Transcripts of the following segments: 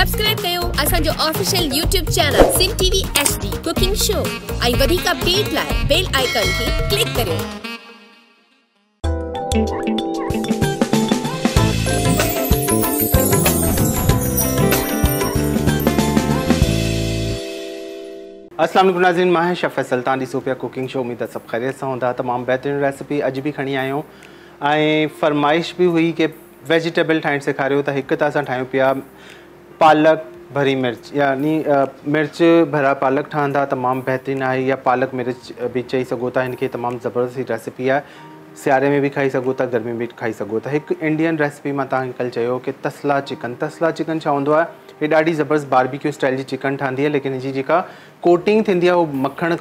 Subscribe कयो असांजो official YouTube channel सिम टीवी एचडी कुकिंग शो ऐं वधीक अपडेट लाइ बेल आइकन खे क्लिक करियो। अस्सलाम वालेकुम नाज़रीन, माँ शेफ़ फैसल तव्हां ॾिसो कुकिंग शो उमेद सभु ख़ैरियत सां हूंदा तमामु बहितरीनु रेसिपी अॼु बि खणी आहियूं फरमाइश बि हुई की वेजिटेबल ठाहिणु सेखारियो, त हिकु त असां पिया पालक भरी मिर्च, यानी मिर्च भरा पालक ठहंदा, तमामु बहितरीनु आहे या पालक मिर्च बि चई था हिनखे तमामु ज़बरदस्ती रेसिपी आहे सियारे में बि खाई था गर्मी में बि खाई सघो था इंडियन रेसिपी माँ तव्हांखे कल्ह चयो की तसला चिकन। तसला चिकन छा हूंदो आहे ॾाढी ज़बरदस्त बारबीक्यू स्टाइल जी चिकन ठहंदी आहे लेकिन हिनजी जेका कोटिंग थींदी आहे उहो मखण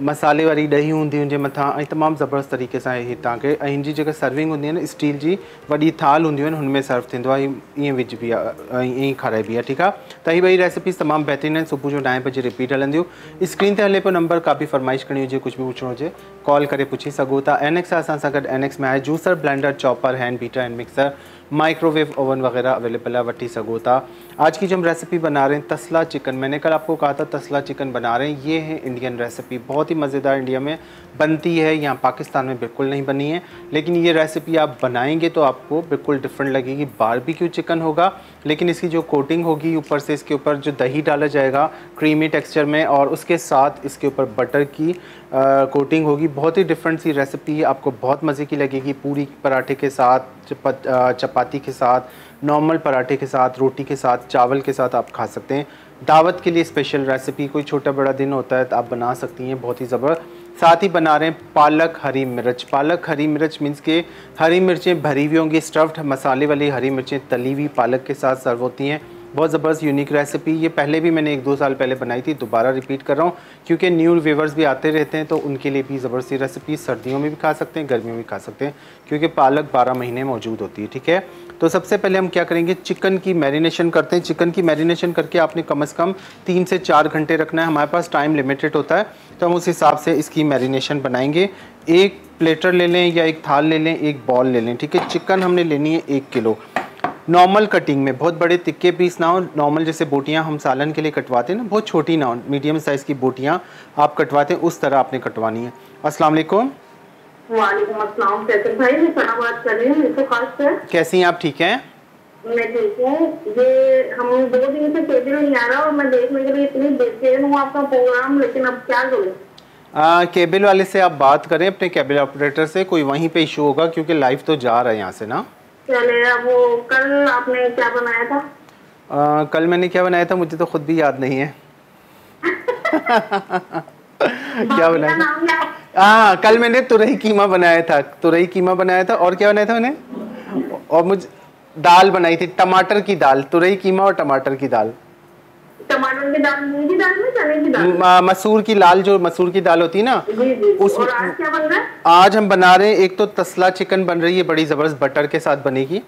मसाले वारी ॾही हूंदी हुनजे मथां तमामु ज़बरदस्त तरीक़े सां हीअ तव्हांखे ऐं जेका सर्विंग न स्टील जी, वॾी थाल आहिनि हुनमें सर्व थींदो आहे, ईअं विझबी आहे ईअं खाराइबी ठीकु आहे? त हीअ ॿई रेसिपीज़ तमामु बहितरीनु आहिनि, सुबुह जो ॾहें बजे रिपीट हलंदियूं। स्क्रीन ते हले पियो नंबर का बि फरमाइश करणी हुजे, कुझु बि पुछणो हुजे कॉल करे पुछी सघो था। एन एक्स असां सां गॾु एन में आहे juicer blender chopper hand beater and mixer microwave oven वगैरह अवेलेबल है वटी सगोता। आज की जो हम रेसिपी बना रहे हैं, तसला चिकन। मैंने कल आपको कहा था, तसला चिकन बना रहे हैं। ये है इंडियन रेसिपी बहुत ही मज़ेदार इंडिया में बनती है यहाँ पाकिस्तान में बिल्कुल नहीं बनी है। लेकिन ये रेसिपी आप बनाएँगे तो आपको बिल्कुल डिफरेंट लगेगी। बारबेक्यू चिकन होगा लेकिन इसकी जो कोटिंग होगी ऊपर से इसके ऊपर जो दही डाला जाएगा क्रीमी टेक्सचर में और उसके साथ इसके ऊपर बटर की आ, कोटिंग होगी। बहुत ही डिफरेंट सी रेसिपी आपको बहुत मज़े की लगेगी पूरी पराठे के साथ चपाती के साथ नॉर्मल पराठे के साथ रोटी के साथ चावल के साथ आप खा सकते हैं। दावत के लिए स्पेशल रेसिपी कोई छोटा बड़ा दिन होता है तो आप बना सकती हैं बहुत ही ज़बरदस्त। साथ ही बना रहे हैं पालक, हरी मिर्च। पालक, हरी मिर्च मीन्स के हरी मिर्चें भरी हुई होंगी स्टफ्ड मसाले वाली हरी मिर्चें तली हुई पालक के साथ सर्व होती हैं। बहुत ज़बरदस्त यूनिक रेसिपी ये पहले भी मैंने एक दो साल पहले बनाई थी, दोबारा रिपीट कर रहा हूँ, क्योंकि न्यू व्यूवर्स भी आते रहते हैं तो उनके लिए भी ज़बरदस्ती रेसिपी सर्दियों में भी खा सकते हैं, गर्मियों में भी खा सकते हैं, क्योंकि पालक बारह महीने मौजूद होती है, ठीक है? तो सबसे पहले हम क्या करेंगे? चिकन की मैरिनेशन करते हैं। चिकन की मैरिनेशन करके आपने कम अज़ कम तीन से चार घंटे रखना है। हमारे पास टाइम लिमिटेड होता है। तो हम उस हिसाब से इसकी मैरिनेशन बनाएँगे। एक प्लेटर ले लें या एक थाल ले लें एक बॉल ले लें ठीक है? चिकन हमने लेनी है एक किलो। नॉर्मल कटिंग में बहुत बड़े तिक्के पीस ना हो नॉर्मल जैसे बोटियाँ हम सालन के लिए कटवाते हैं ना बहुत छोटी ना हो मीडियम साइज़ की बोटियाँ आप कटवाते हैं उस तरह आपने कटवानी है। अस्सलाम वालेकुम। वालेकुम अस्सलाम फैसल भाई? मैं सना बात कर रही हूँ। कैसी हैं आप? ठीक हैं? मैं ठीक हूँ। ये हम दो दिन से केबिल नहीं आ रहा और मैं देखने के लिए इतनी बेचैन हूँ आपका प्रोग्राम लेकिन अब क्या करूँ? केबल वाले से आप बात करें अपने केबल ऑपरेटर से कोई वहीं पे इशू होगा क्योंकि लाइव तो जा रहा है यहाँ से ना। चले वो कल आपने क्या बनाया था? आ, कल मैंने क्या बनाया था मुझे तो खुद भी याद नहीं है। क्या बनाया था? हाँ कल मैंने तुरई कीमा बनाया था तुरई कीमा बनाया था और क्या बनाया था मैंने? और मुझे दाल बनाई थी टमाटर की दाल तुरई कीमा और टमाटर की दाल। टमाटर की दाल मूंग की दाल में चने की दाल? मसूर की लाल जो मसूर की दाल होती है ना जी जी जी। उस- और आज क्या बन रहा है? आज हम बना रहे हैं एक तो तसला चिकन बन रही है बड़ी ज़बरदस्त बटर के साथ बनेगी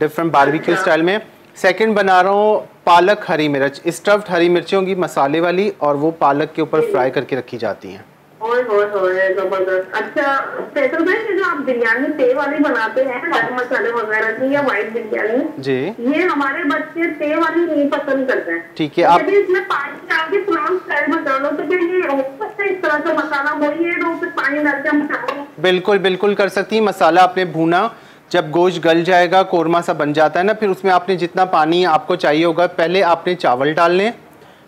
डिफरेंट बारबेक्यू। स्टाइल में। सेकंड बना रहा हूँ पालक हरी मिर्च। स्टफ्ड हरी मिर्ची होंगी मसाले वाली और वो पालक के ऊपर फ्राई करके रखी जाती हैं। ओए होए होए ज़बरदस्त। अच्छा फैसल भाई जो आप बिरयानी तेल वाली बनाते हैं गरम मसाले वगैरह की या व्हाइट बिरयानी? जी। ये हमारे बच्चे वाली नहीं पसंद करते हैं। ठीक है, आप- इसमें पानी डाल के लो तो फिर ये सकता इस तरह से मसाला वही है तो फिर पानी डाल के हम बिल्कुल बिल्कुल कर सकती हैं। मसाला आपने भूना जब गोश्त गल जाएगा कोरमा सा बन जाता है ना फिर उसमें आपने जितना पानी आपको चाहिए होगा पहले आपने चावल डालने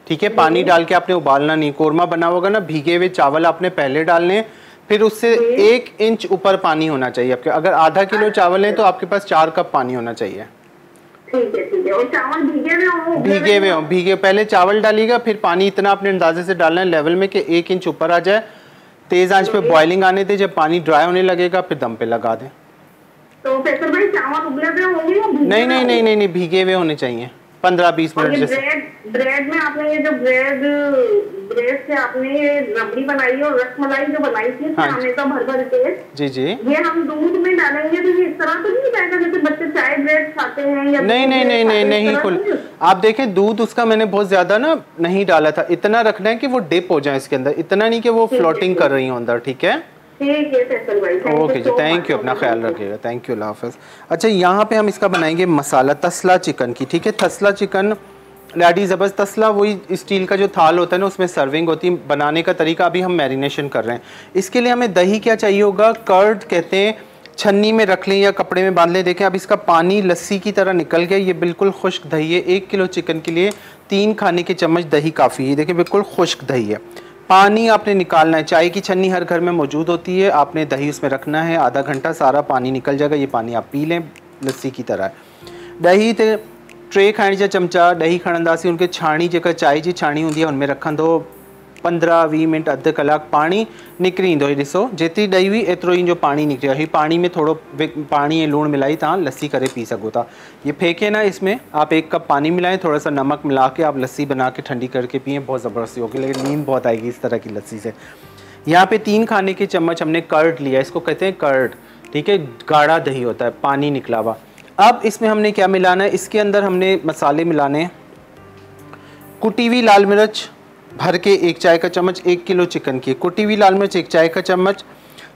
ठीक है पानी डाल के आपने उबालना नहीं कोरमा बना होगा ना भीगे हुए चावल आपने पहले डालने फिर उससे एक इंच ऊपर पानी होना चाहिए आपके अगर आधा किलो चावल है तो आपके पास चार कप पानी होना चाहिए। ठीक है ठीक है और चावल भीगे हुए हो भीगे पहले चावल डालिएगा फिर पानी इतना अपने अंदाजे से डालना है लेवल में कि एक इंच ऊपर आ जाए तेज आँच पे बॉइलिंग आने दे जब पानी ड्राई होने लगेगा फिर दम पे लगा दें। तो भाई चावल उबले हुए होंगे नहीं नहीं नहीं नहीं नहीं भीगे हुए होने चाहिए। पंद्रह बीस मिनट जैसे। ब्रेड ब्रेड में आपने ये जो ब्रेड ब्रेड से आपने ये रबड़ी बनाई और रसमलाई जो बनाई थी हाँ। हमेशा भर भर के जी जी। ये हम दूध में डालेंगे तो ये इस तरह तो नहीं जाएगा जैसे बच्चे चाय ब्रेड खाते हैं या नहीं नहीं नहीं नहीं नहीं कुल तो? आप देखें दूध उसका मैंने बहुत ज़्यादा ना नहीं डाला था। इतना रखना है कि वो डिप हो जाए इसके अंदर। इतना नहीं कि वो फ्लोटिंग कर रही हो अंदर ठीक है? है ओके जी थैंक यू अपना ख्याल रखिएगा थैंक यू अल्लाह हाफिज़। अच्छा यहाँ पे हम इसका बनाएँगे मसाला तसला चिकन की ठीक है? तसला चिकन लाडी ज़बरदस्त तसला वही स्टील का जो थाल होता है ना उसमें सर्विंग होती है बनाने का तरीका अभी हम मैरिनेशन कर रहे हैं। इसके लिए हमें दही क्या चाहिए होगा? कर्ड कहते हैं छन्नी में रख लें या कपड़े में बाँध लें। देखें अब इसका पानी लस्सी की तरह निकल गया ये बिल्कुल खुश्क दही है। एक किलो चिकन के लिए तीन खाने के चम्मच दही काफ़ी है। देखें बिल्कुल खुश्क दही है। पानी आपने निकालना है। चाय की छन्नी हर घर में मौजूद होती है। आपने दही उसमें रखना है। आधा घंटा सारा पानी निकल जाएगा। ये पानी आप पी लें। लस्सी की तरह। दही ते टे खाने जा चमचा, दही खड़ा उनखे छाणी जेका चाय की छाणी होंगी उनमें रखंदो पंद्रहं वीह मिंट, अधु कलाकु पाणी निकिरी ईंदो। हीउ ॾिसो, जेतिरी हुई, एतिरो ई जो पानी निकिरी हीउ पानी में थोड़ो पानी ऐं लूणु मिलाई तव्हां लस्सी करे पी सघो था। ये फेंके ना इसमें, आप एक कप पानी मिलाएँ थोड़ा सा नमक मिला के आप लस्सी बना के ठंडी करके पिए, बहुत ज़बरदस्ती होगी, लेकिन नींद बहुत आएगी इस तरह की लस्सी से। यहाँ पे तीन खाने के चम्मच हमने कर्ड लिया, इसको कहते हैं कर्ड, ठीक है? गाढ़ा दही होता है, पानी निकला हुआ। अब इसमें हमने क्या मिलाना है? इसके अंदर हमने मसाले मिलाने हैं। कुटी हुई लाल मिर्च भर के एक चाय का चम्मच एक किलो चिकन की कुटी हुई लाल मिर्च एक चाय का चम्मच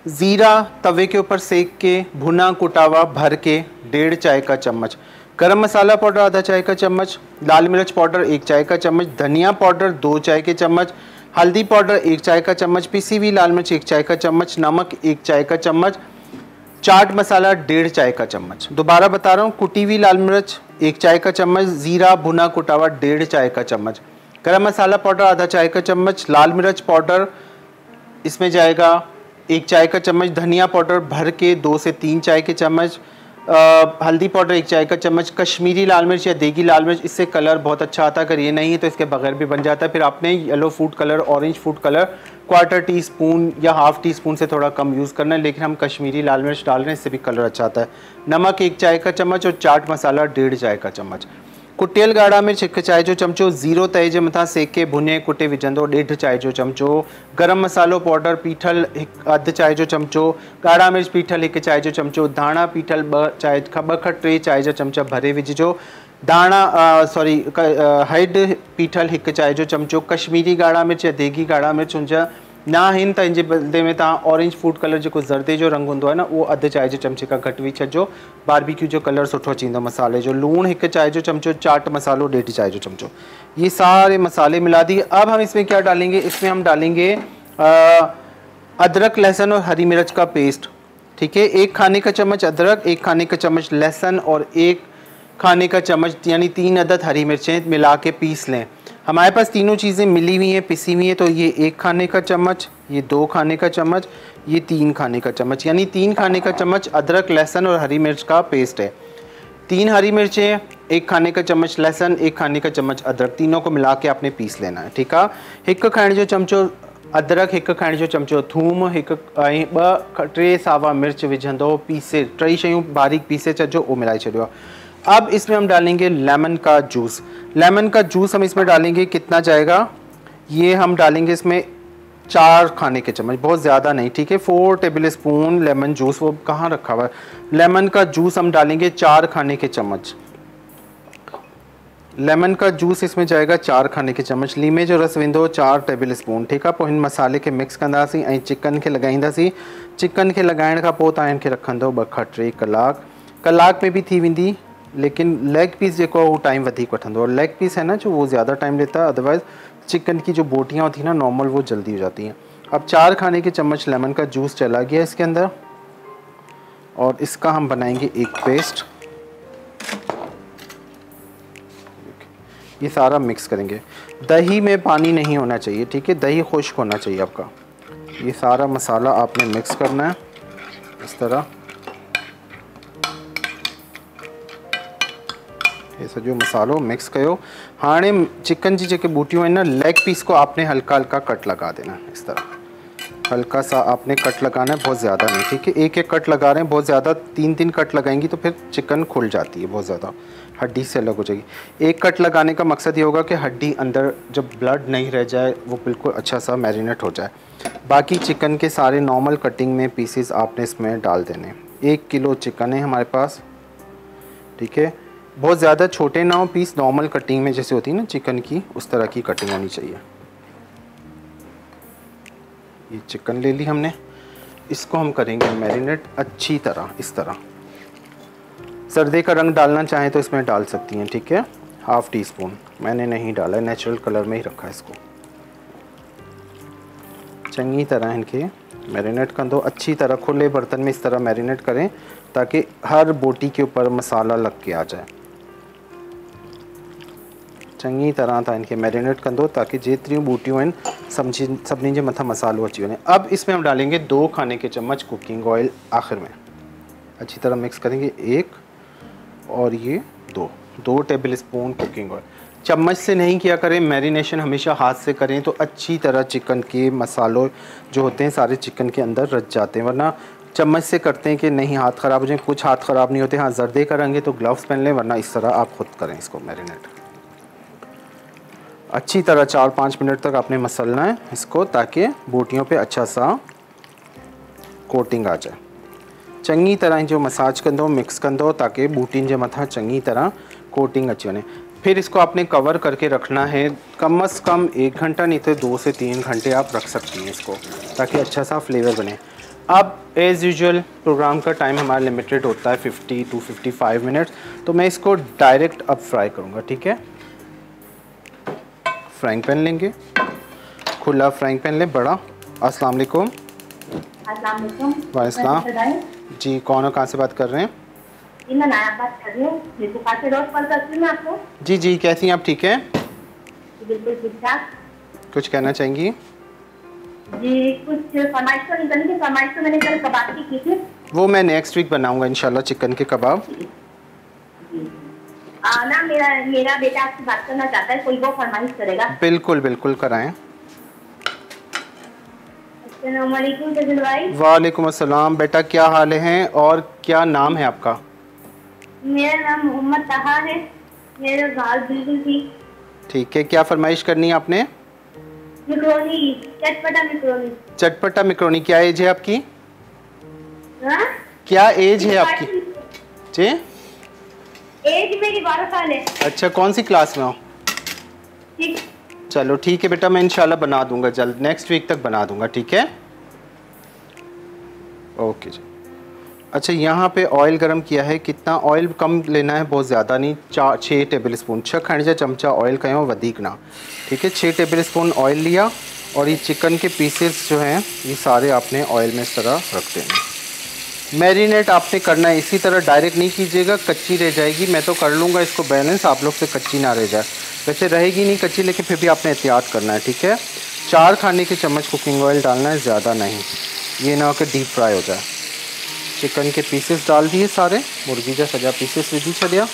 ज़ीरा तवे के ऊपर सेक के भुना कुटावा भर के डेढ़ चाय का चम्मच गरम मसाला पाउडर आधा चाय का चम्मच लाल मिर्च पाउडर एक चाय का चम्मच धनिया पाउडर दो चाय के चम्मच हल्दी पाउडर एक चाय का चम्मच पिसी हुई लाल मिर्च एक चाय का चम्मच नमक एक चाय का चम्मच चाट मसाला डेढ़ चाय का चम्मच दोबारा बता रहा हूँ कुटी हुई लाल मिर्च एक चाय का चम्मच ज़ीरा भुना कुटावा डेढ़ चाय का चम्मच गरम मसाला पाउडर, आधा चाय का चम्मच, लाल मिर्च पाउडर, इसमें जाएगा एक चाय का चम्मच, धनिया पाउडर भर के दो से तीन चाय के चम्मच हल्दी पाउडर एक चाय का चम्मच, कश्मीरी लाल मिर्च या देगी लाल मिर्च, इससे कलर बहुत अच्छा आता है। अगर ये नहीं है तो इसके बगैर भी बन जाता है। फिर आपने yellow food colour orange food colour quarter teaspoon या हाफ़ टी स्पून से थोड़ा कम यूज़ करना है। लेकिन हम कश्मीरी लाल मिर्च डाल रहे हैं, इससे भी कलर अच्छा आता है। नमक एक चाय का चम्मच और चाट मसाला डेढ़ चाय का चम्मच। कुटियल गाढ़ा मिर्च, हिकु चांहि जो चमचो, ज़ीरो तए जे मथां सेके भुने कुटे विझंदो, ॾेढ चांहि जो चमचो। गरम मसालो, पाउडर, पीठल, हिकु अधु चांहि जो चमचो। ॻाढ़ा मिर्च, पीठल, हिकु चांहि जो चमचो। धाणा, पीठल, ॿ चांहि, खां, ॿ खां, टे चांहि जा चमचा भरे विझिजो। धाणा सॉरी हेड, पीठल, हिकु चांहि जो चमचो। कश्मीरी ॻाढ़ा मिर्च देगी ॻाढ़ा मिर्च हुनजा न आहिनि त में ऑरेंज फ़ूड कलर जेको ज़रदे जो रंग आहे न, उहो अधु चांहि जे चमचे खां घटि विझी छॾिजो। बारबीक्यू जो कलर सुठो अची मसाले जो। लूणु हिकु चांहि जो चमचो, चाट मसालो ॾेढ चाय जो चमचो। ये सारे मसाले मिला दिए। अब हम इसमें क्या डालेंगे? इसमें हम डालेंगे अदरक, लहसुन और हरी मिर्च का पेस्ट ठीक है? एक खाने का चम्मच अदरक, एक खाने का चम्मच लहसुन और एक खाने का चम्मच, यानी तीन अदद हरी मिर्चें मिला के पीस लें। हमारे पास तीनों चीज़ें मिली हुई हैं, पिसी हुई हैं तो ये एक खाने का चम्मच, ये दो खाने का चम्मच, ये तीन खाने का चम्मच। यानी तीन खाने का चम्मच अदरक, लहसुन और हरी मिर्च का पेस्ट है। तीन हरी मिर्चें, एक खाने का चम्मच लहसुन, एक खाने का चम्मच अदरक। तीनों को मिला के आपने पीस लेना है, ठीक है? एक खाने जो चमचो अदरक एक खाने जो चमचो थूम एक टे सावा मिर्च विझंदो, पीसे टई शयूं बारीक पीसे छॾिजो छॾियो। अब इसमें हम डालेंगे लेमन का जूस। लेमन का जूस हम इसमें डालेंगे, कितना जाएगा? ये हम डालेंगे इसमें चार खाने के चम्मच, बहुत ज़्यादा नहीं, ठीक है? Four tablespoon lemon juice वो कहाँ रखा हुआ है? लेमन का जूस हम डालेंगे चार खाने के चम्मच। लेमन का जूस इसमें जाएगा चार खाने के चम्मच। लीमे जो रस वेंदो चार टेबल स्पून ठीकु आहे पोइ हिन मसाले खे मिक्स कंदासीं ऐं चिकन खे लॻाईंदासीं चिकन खे लॻाइण खां पोइ तव्हां रखंदो ॿ खां टे कलाक। कलाक में भी थी वेंदी। लेकिन लेग पीस जो वो टाइम वधिक वठंदो। और लेग पीस है ना, जो वो ज़्यादा टाइम लेता है अदरवाइज़ चिकन की जो बोटियाँ होती हैं ना नॉर्मल वो जल्दी हो जाती हैं। अब चार खाने के चम्मच लेमन का जूस चला गया इसके अंदर। और इसका हम बनाएँगे एक पेस्ट ये सारा मिक्स करेंगे। दही में पानी नहीं होना चाहिए, ठीक है? दही खुश्क होना चाहिए आपका। ये सारा मसाला आपने मिक्स करना है। इस तरह। ये सॼो मसालो मिक्स कयो। हाणे चिकन जी बूटियूं आहिनि न लेग पीस को आपने हल्का हल्का कट लगा देना इस तरह। हल्का सा आपने कट लगाना है, बहुत ज़्यादा नहीं, ठीक है? एक एक कट लगा रहे हैं, बहुत ज़्यादा तीन तीन कट लगाएँगी तो फिर चिकन खुल जाती है, बहुत ज़्यादा। हड्डी से अलग हो जाएगी। एक कट लगाने का मकसद ये होगा कि हड्डी अंदर जब ब्लड नहीं रह जाए, वो बिल्कुल अच्छा सा मैरिनेट हो जाए। बाकी चिकन के सारे नॉर्मल कटिंग में पीसीस आपने इसमें डाल देने। एक किलो चिकन है हमारे पास, ठीक है? बहुत ज़्यादा छोटे ना हो, पीस नॉर्मल कटिंग में जैसे होती है ना, चिकन की, उस तरह की कटिंग होनी चाहिए। ये चिकन ले ली हमने। इसको हम करेंगे मैरिनेट अच्छी तरह, इस तरह। सर्दे का रंग डालना चाहें तो इसमें डाल सकती हैं, ठीक है? हाफ़ टी स्पून मैंने नहीं डाला नेचुरल कलर में ही रखा इसको। चंगी तरह इनके मैरिनेट कर दो। अच्छी तरह खुले बर्तन में इस तरह मैरिनेट करें, ताकि हर बोटी के ऊपर मसाला लग के आ जाए। चंगी तरह था इनके मैरिनेट कर दो ताकि जेतिरियूं बूटियूं आहिनि सब्ज़ी सभिनी जे मथां मसालो अची वञे अब इसमें हम डालेंगे दो खाने के चम्मच कुकिंग ऑयल आखिर में। अच्छी तरह मिक्स करेंगे एक और ये दो। दो टेबल स्पून कुकिंग ऑयल चम्मच से नहीं किया करें मैरिनेशन हमेशा हाथ से करें तो अच्छी तरह चिकन के मसालों जो होते हैं सारे चिकन के अंदर रच जाते हैं, वरना चम्मच से करते हैं कि नहीं, हाथ ख़राब हो जाए, कुछ हाथ ख़राब नहीं होते हाँ जर्दे करेंगे तो ग्लव्स पहन लें, वरना इस तरह आप खुद करें इसको मैरिनेट अच्छी तरह चार पाँच मिनट तक आपने मसलना है इसको ताकि बूटियों पे अच्छा सा कोटिंग आ जाए। चंगी तरह जो मसाज कंदो, मिक्स कंदो ताकि बूटिन जे मथा चंगी तरह कोटिंग अची वञे फिर इसको आपने कवर करके रखना है। कम अज़ कम एक घंटा नहीं तो दो से तीन घंटे आप रख सकती हैं इसको ताकि अच्छा सा फ्लेवर बने। अब एज़ यूजल प्रोग्राम का टाइम हमारा लिमिटेड होता है 50 टू 55 मिनट्स तो मैं इसको डायरेक्ट अब फ्राई करूँगा, ठीक है? फ्राइंग पैन लेंगे। खुला फ्राइंग पैन लें बड़ा। अस्सलाम वालेकुम। वालेकुम। जी कौन और कहाँ से बात कर रहे हैं? जी मैं बात कर रही हूँ। हूँ जी जी कैसी हैं? आप ठीक हैं? बिल्कुल ठीक ठाक। कुछ कहना चाहेंगी? जी कुछ फरमाइश तो नहीं करनी फरमाइश तो मैंने कल कबाब की की थी। वो मैं नेक्स्ट वीक बनाऊँगा इंशाल्लाह चिकन के कबाब। ना मेरा मेरा बेटा आपसे बात करना चाहता है कोई वो फरमाइश करेगा? बिल्कुल बिल्कुल कराएँ। वालेकुम अस्सलाम। बेटा क्या हाल है और क्या नाम है आपका? मेरा नाम मोहम्मद तहा है। मेरा गाल बिल्कुल ठीक। ठीक है क्या फरमाइश करनी है आपने? मिक्रोनी चटपटा मिक्रोनी। चटपटा मिक्रोनी क्या एज है आपकी? हाँ? क्या एज है आपकी? जी? एज मेरी बारह साल है। अच्छा कौन सी क्लास में हो? ठीक। चलो ठीक है बेटा मैं इंशाल्लाह बना दूँगा जल्द नेक्स्ट वीक तक बना दूँगा ठीक है? ओके जी। अच्छा यहाँ पे ऑयल गरम किया है कितना ऑयल कम लेना है? बहुत ज़्यादा नहीं चार छः टेबल स्पून छः खंड जा चमचा ऑयल कयो वधीक ना। ठीक है छः टेबल स्पून ऑयल लिया और ये चिकन के पीसेस जो हैं ये सारे आपने ऑयल में इस तरह रख देने मैरिनेट आपने करना है। इसी तरह डायरेक्ट नहीं कीजिएगा, कच्ची रह जाएगी। मैं तो कर लूँगा इसको बैलेंस आप लोग से कच्ची ना रह जाए। वैसे रहेगी नहीं कच्ची, लेकिन फिर भी आपने एहतियात करना है, ठीक है? चार खाने के चम्मच कुकिंग ऑयल डालना है, ज़्यादा नहीं। ये ना हो कि डीप फ्राई हो जाए। चिकन के पीसेस डाल दिए सारे। मुर्गी जा सजा पीसेस विझी छॾिया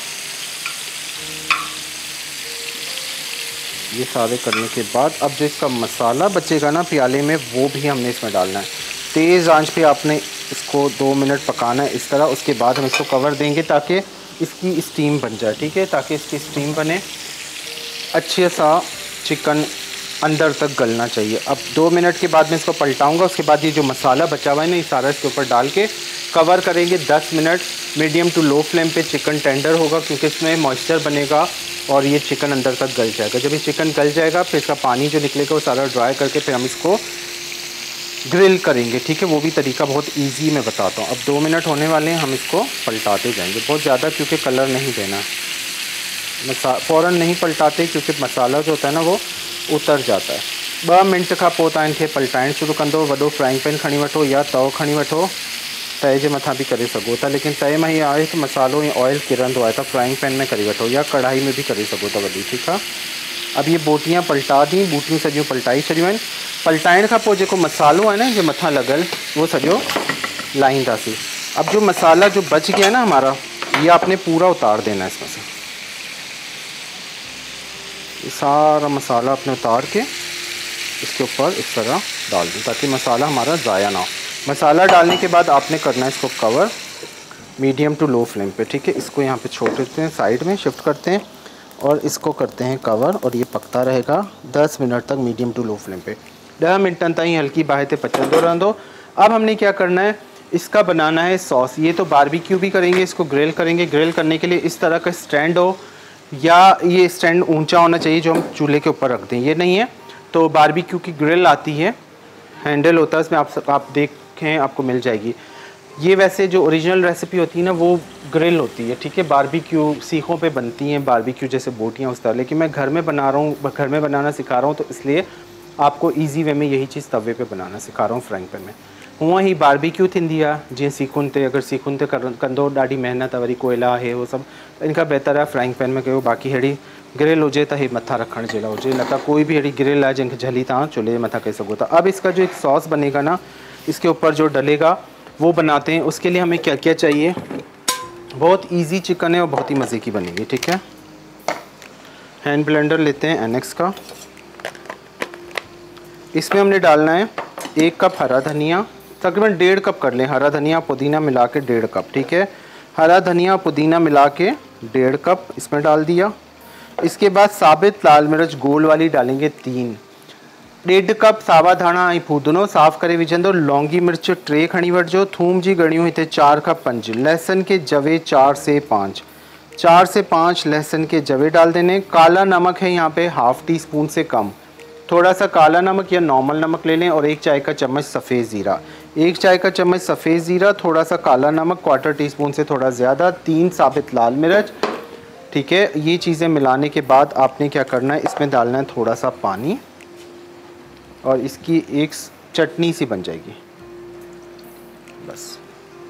ये सारे करने के बाद अब जो इसका मसाला बचेगा ना, प्याले में, वो भी हमने इसमें डालना है। तेज़ आँच पे आपने इसको दो मिनट पकाना है इस तरह, उसके बाद हम इसको कवर देंगे ताकि इसकी स्टीम बन जाए, ठीक है? ताकि इसकी स्टीम बने। अच्छे सा चिकन अंदर तक गलना चाहिए। अब दो मिनट के बाद मैं इसको पलटाऊँगा, उसके बाद ये जो मसाला बचा हुआ है ना, ये सारा इसके ऊपर डाल के कवर करेंगे 10 minute. Medium to low flame पे चिकन टेंडर होगा, क्योंकि इसमें मॉइस्चर बनेगा और ये चिकन अंदर तक गल जाएगा। जब ये चिकन गल जाएगा, फिर इसका पानी जो निकलेगा, वो सारा ड्राई करके फिर हम इसको ग्रिल करेंगे, ठीक है? वो भी तरीका बहुत इजी मैं बताता हूँ। अब दो मिनट होने वाले हैं, हम इसको पलटाते जाएँगे। बहुत ज़्यादा क्योंकि कलर नहीं देना। मसा फ़ौर नहीं पलटाते क्योंकि मसाला जो होता है ना, वो उतर जाता है। ॿ मिंट खां पोइ तव्हां इनखे पलटाइण शुरू कंदो वॾो फ्राइंग पैन खणी वठो या तओ खणी वठो। तए जे मथां बि करे सघो था, लेकिन तए में इहा आहे कि मसालो ऐं ऑयल किरंदो आहे त फ्राइंग पैन में करे वठो या कढ़ाई में भी करे सघो था वॾी ठीकु आहे अब ये बोटियाँ पलटा दी, बूटियूं सॼियूं पलटाई छॾियूं आहिनि पलटाइण खां पोइ आहे न, जे मथां लॻल वो सॼो लाहींदासीं अब जो मसाला जो बच गया है ना हमारा, ये आपने पूरा उतार देना है इसमें से। सारा मसाला अपने उतार के इसके ऊपर इस तरह डाल दूँ, ताकि मसाला हमारा ज़ाया ना हो। मसाला डालने के बाद आपने करना है इसको cover medium to low flame पे, ठीक है? इसको यहाँ पे छोड़ देते हैं साइड में शिफ्ट करते हैं। और इसको करते हैं कवर और ये पकता रहेगा 10 मिनट तक मीडियम टू लो फ्लेम पे। ॾह मिनटन ताईं हल्की बाहि ते पचंदो रहंदो अब हमने क्या करना है? इसका बनाना है सॉस ये तो बारबेक्यू भी करेंगे, इसको ग्रिल करेंगे। ग्रिल करने के लिए इस तरह का स्टैंड हो या ये स्टैंड ऊँचा होना चाहिए जो हम चूल्हे के ऊपर रख दें। ये नहीं है। तो बारबेक्यू की ग्रिल आती है। हैंडल होता है इसमें आप आप देखें, आपको मिल जाएगी। ये वैसे जो ओरिजिनल रेसिपी होती है ना, वो ग्रिल होती है, ठीक है? बारबेक्यू सीखों पे बनती हैं बारबेक्यू जैसे बोटियाँ उस तरह। लेकिन मैं घर में बना रहा हूँ, घर में बनाना सिखा रहा हूँ तो इसलिए आपको इजी वे में यही चीज़ तवे पे बनाना सिखा रहा हूँ फ्राइंग पैन में। हूअं ही बारबेक्यू आहे जीअं सीखुनि ते अगरि सीखुनि ते कर कंदो ॾाढी महिनत वरी कोयला आहे उहो सभु इन खां बहितर आहे फ्राइंग पैन में कयो बाक़ी अहिड़ी ग्रिल हुजे त हे मथां रखण जे लाइ हुजे न त कोई भी अहिड़ी ग्रिल आहे जंहिंखे झली तव्हां चूल्हे जे मथां करे सघो था अब इसका जो एक सॉस बनेगा ना, इसके ऊपर जो डलेगा वो बनाते हैं। उसके लिए हमें क्या क्या चाहिए? बहुत ईजी चिकन है और बहुत ही मज़े की बनेगी, ठीक है? हैंड ब्लेंडर लेते हैं एनेक्स का। इसमें हमने डालना है एक कप हरा धनिया। तकरीबन डेढ़ कप कर लें। हरा धनिया पुदीना मिला के डेढ़ कप, ठीक है? हरा धनिया पुदीना मिला के डेढ़ कप इसमें डाल दिया। इसके बाद साबित लाल मिर्च गोल वाली डालेंगे तीन। ॾेढ कप सावा धाणा ऐं फूदनो साफ़ करे विझंदो। लौंगी मिर्च टे खणी वठिजो। थूम जी ॻणियूं हिते चारि खां पंज। लहसुन के जवे चार से पाँच। चार से पाँच लहसुन के जवे डाल देने। काला नमक है यहाँ पे, हाफ़ टी स्पून से कम। थोड़ा सा काला नमक या नॉर्मल नमक ले लें और एक चाय का चम्मच सफ़ेद ज़ीरा। एक चाय का चम्मच सफ़ेद ज़ीरा, थोड़ा सा काला नमक, क्वार्टर टी स्पून से थोड़ा ज़्यादा, तीन साबित लाल मिर्च। ठीक है, ये चीज़ें मिलाने के बाद आपने क्या करना है? इसमें डालना है थोड़ा सा पानी। और इसकी एक चटनी सी बन जाएगी। बस।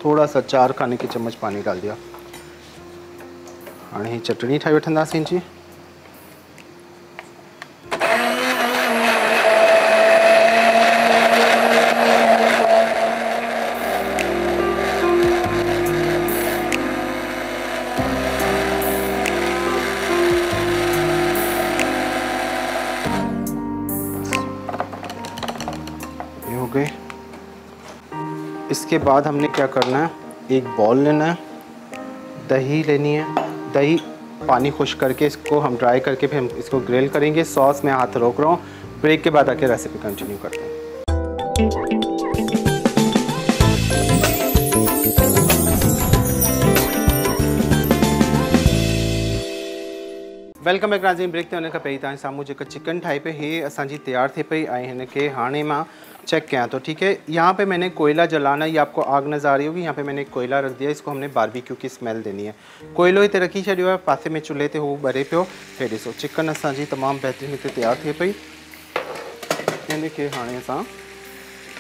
थोड़ा सा चार खाने के चम्मच पानी डाल दिया। हाँ चटनी ठाई वठंदासीं जी। इसके बाद हमने क्या करना है? एक बॉल लेना है। दही लेनी है। दही पानी खुश करके इसको हम ड्राई करके फिर हम इसको ग्रिल करेंगे। सॉस में हाथ रोक रहा हूँ। ब्रेक के बाद आके रेसिपी कंटिन्यू करते हैं। वेलकम बैक नाज़रीन ब्रेक ते वञण खां पहिरीं जेका चिकन ठाही पई हे, असांजी तैयार थी पई। ऐं हिन खे हाणे माँ। चेक किया तो ठीक है। यहाँ पे मैंने कोयला जलाना, ये आपको आग नज़र आ रही होगी, यहाँ पे मैंने कोयला रख दिया, इसको हमने बारबेक्यू की स्मेल देनी है। कोयलो हिते रखी छॾियो आहे पासे में चुल्हे ते हू ॿरे पियो हे ॾिसो चिकन असांजी तमामु बहितरीनु हिते तयारु थिए पई हिन खे हाणे असां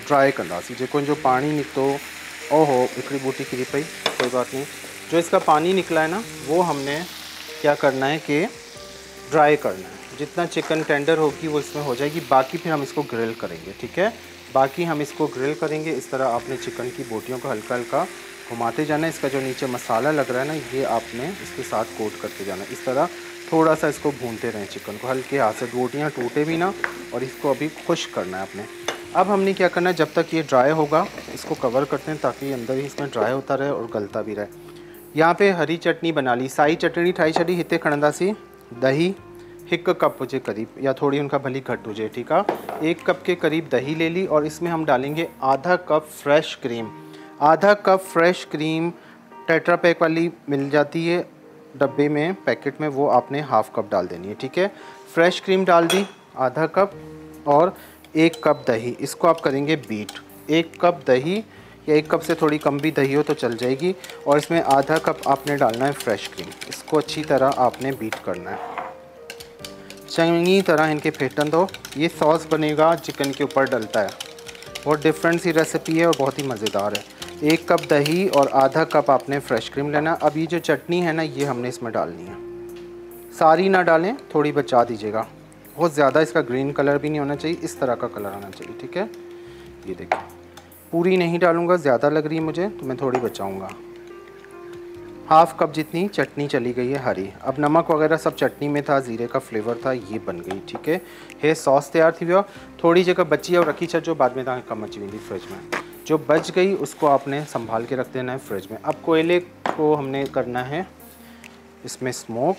ड्राई कंदासीं जेको हिनजो पाणी निकितो ओहो हिकिड़ी बूटी किरी पई कोई बात नहीं। जो इसका पानी निकला है ना, वो हमने क्या करना है कि ड्राई करना है। जितना चिकन टेंडर होगी वो इसमें हो जाएगी। बाकी फिर हम इसको ग्रिल करेंगे, ठीक है? बाकी हम इसको ग्रिल करेंगे। इस तरह आपने चिकन की बोटियों को हल्का हल्का घुमाते जाना इसका जो नीचे मसाला लग रहा है ना, ये आपने इसके साथ कोट करते जाना इस तरह थोड़ा सा इसको भूनते रहें चिकन को। हल्के हाथ से बोटियाँ टूटे भी ना, और इसको अभी खुश करना है आपने। अब हमने क्या करना है? जब तक ये ड्राई होगा, इसको कवर करते हैं ताकि अंदर ही इसमें ड्राई होता रहे और गलता भी रहे। यहाँ पे हरी चटनी बना ली। साई चटनी, ठाई छड़ी हिते खणंदासीं दही एक कप हुजे करीब, या थोड़ी उनका भली घट हुजे ठीक है? एक कप के करीब दही ले ली, और इसमें हम डालेंगे आधा कप फ्रेश क्रीम आधा cup fresh cream tetra pack वाली मिल जाती है डब्बे में पैकेट में, वो आपने हाफ़ कप डाल देनी है, ठीक है? फ्रेश क्रीम डाल दी, आधा कप, और एक कप दही। इसको आप करेंगे बीट एक कप दही, या एक कप से थोड़ी कम भी दही हो तो चल जाएगी, और इसमें आधा कप आपने डालना है फ्रेश क्रीम इसको अच्छी तरह आपने बीट करना है। चंगी तरह इनके फेटन दो। ये सॉस बनेगा, चिकन के ऊपर डलता है। बहुत डिफरेंट सी रेसिपी है और बहुत ही मज़ेदार है। एक कप दही और आधा कप आपने फ्रेश क्रीम लेना अब ये जो चटनी है ना, ये हमने इसमें डालनी है। सारी ना डालें, थोड़ी बचा दीजिएगा। बहुत ज़्यादा इसका ग्रीन कलर भी नहीं होना चाहिए, इस तरह का कलर आना चाहिए, ठीक है? ये देखिए। पूरी नहीं डालूँगा, ज़्यादा लग रही है मुझे तो मैं थोड़ी बचाऊँगा। हाफ़ कप जितनी चटनी चली गई है हरी। अब नमक वगैरह सब चटनी में था, ज़ीरे का फ्लेवर था, ये बन गई, ठीक है? हे सॉस तैयार थी वियो थोड़ी जगह बची और रखी छो बाद में तक कम अची वेंदी फ्रिज में। जो बच गई उसको आपने संभाल के रख देना है फ्रिज में। अब कोयले को हमने करना है इसमें स्मोक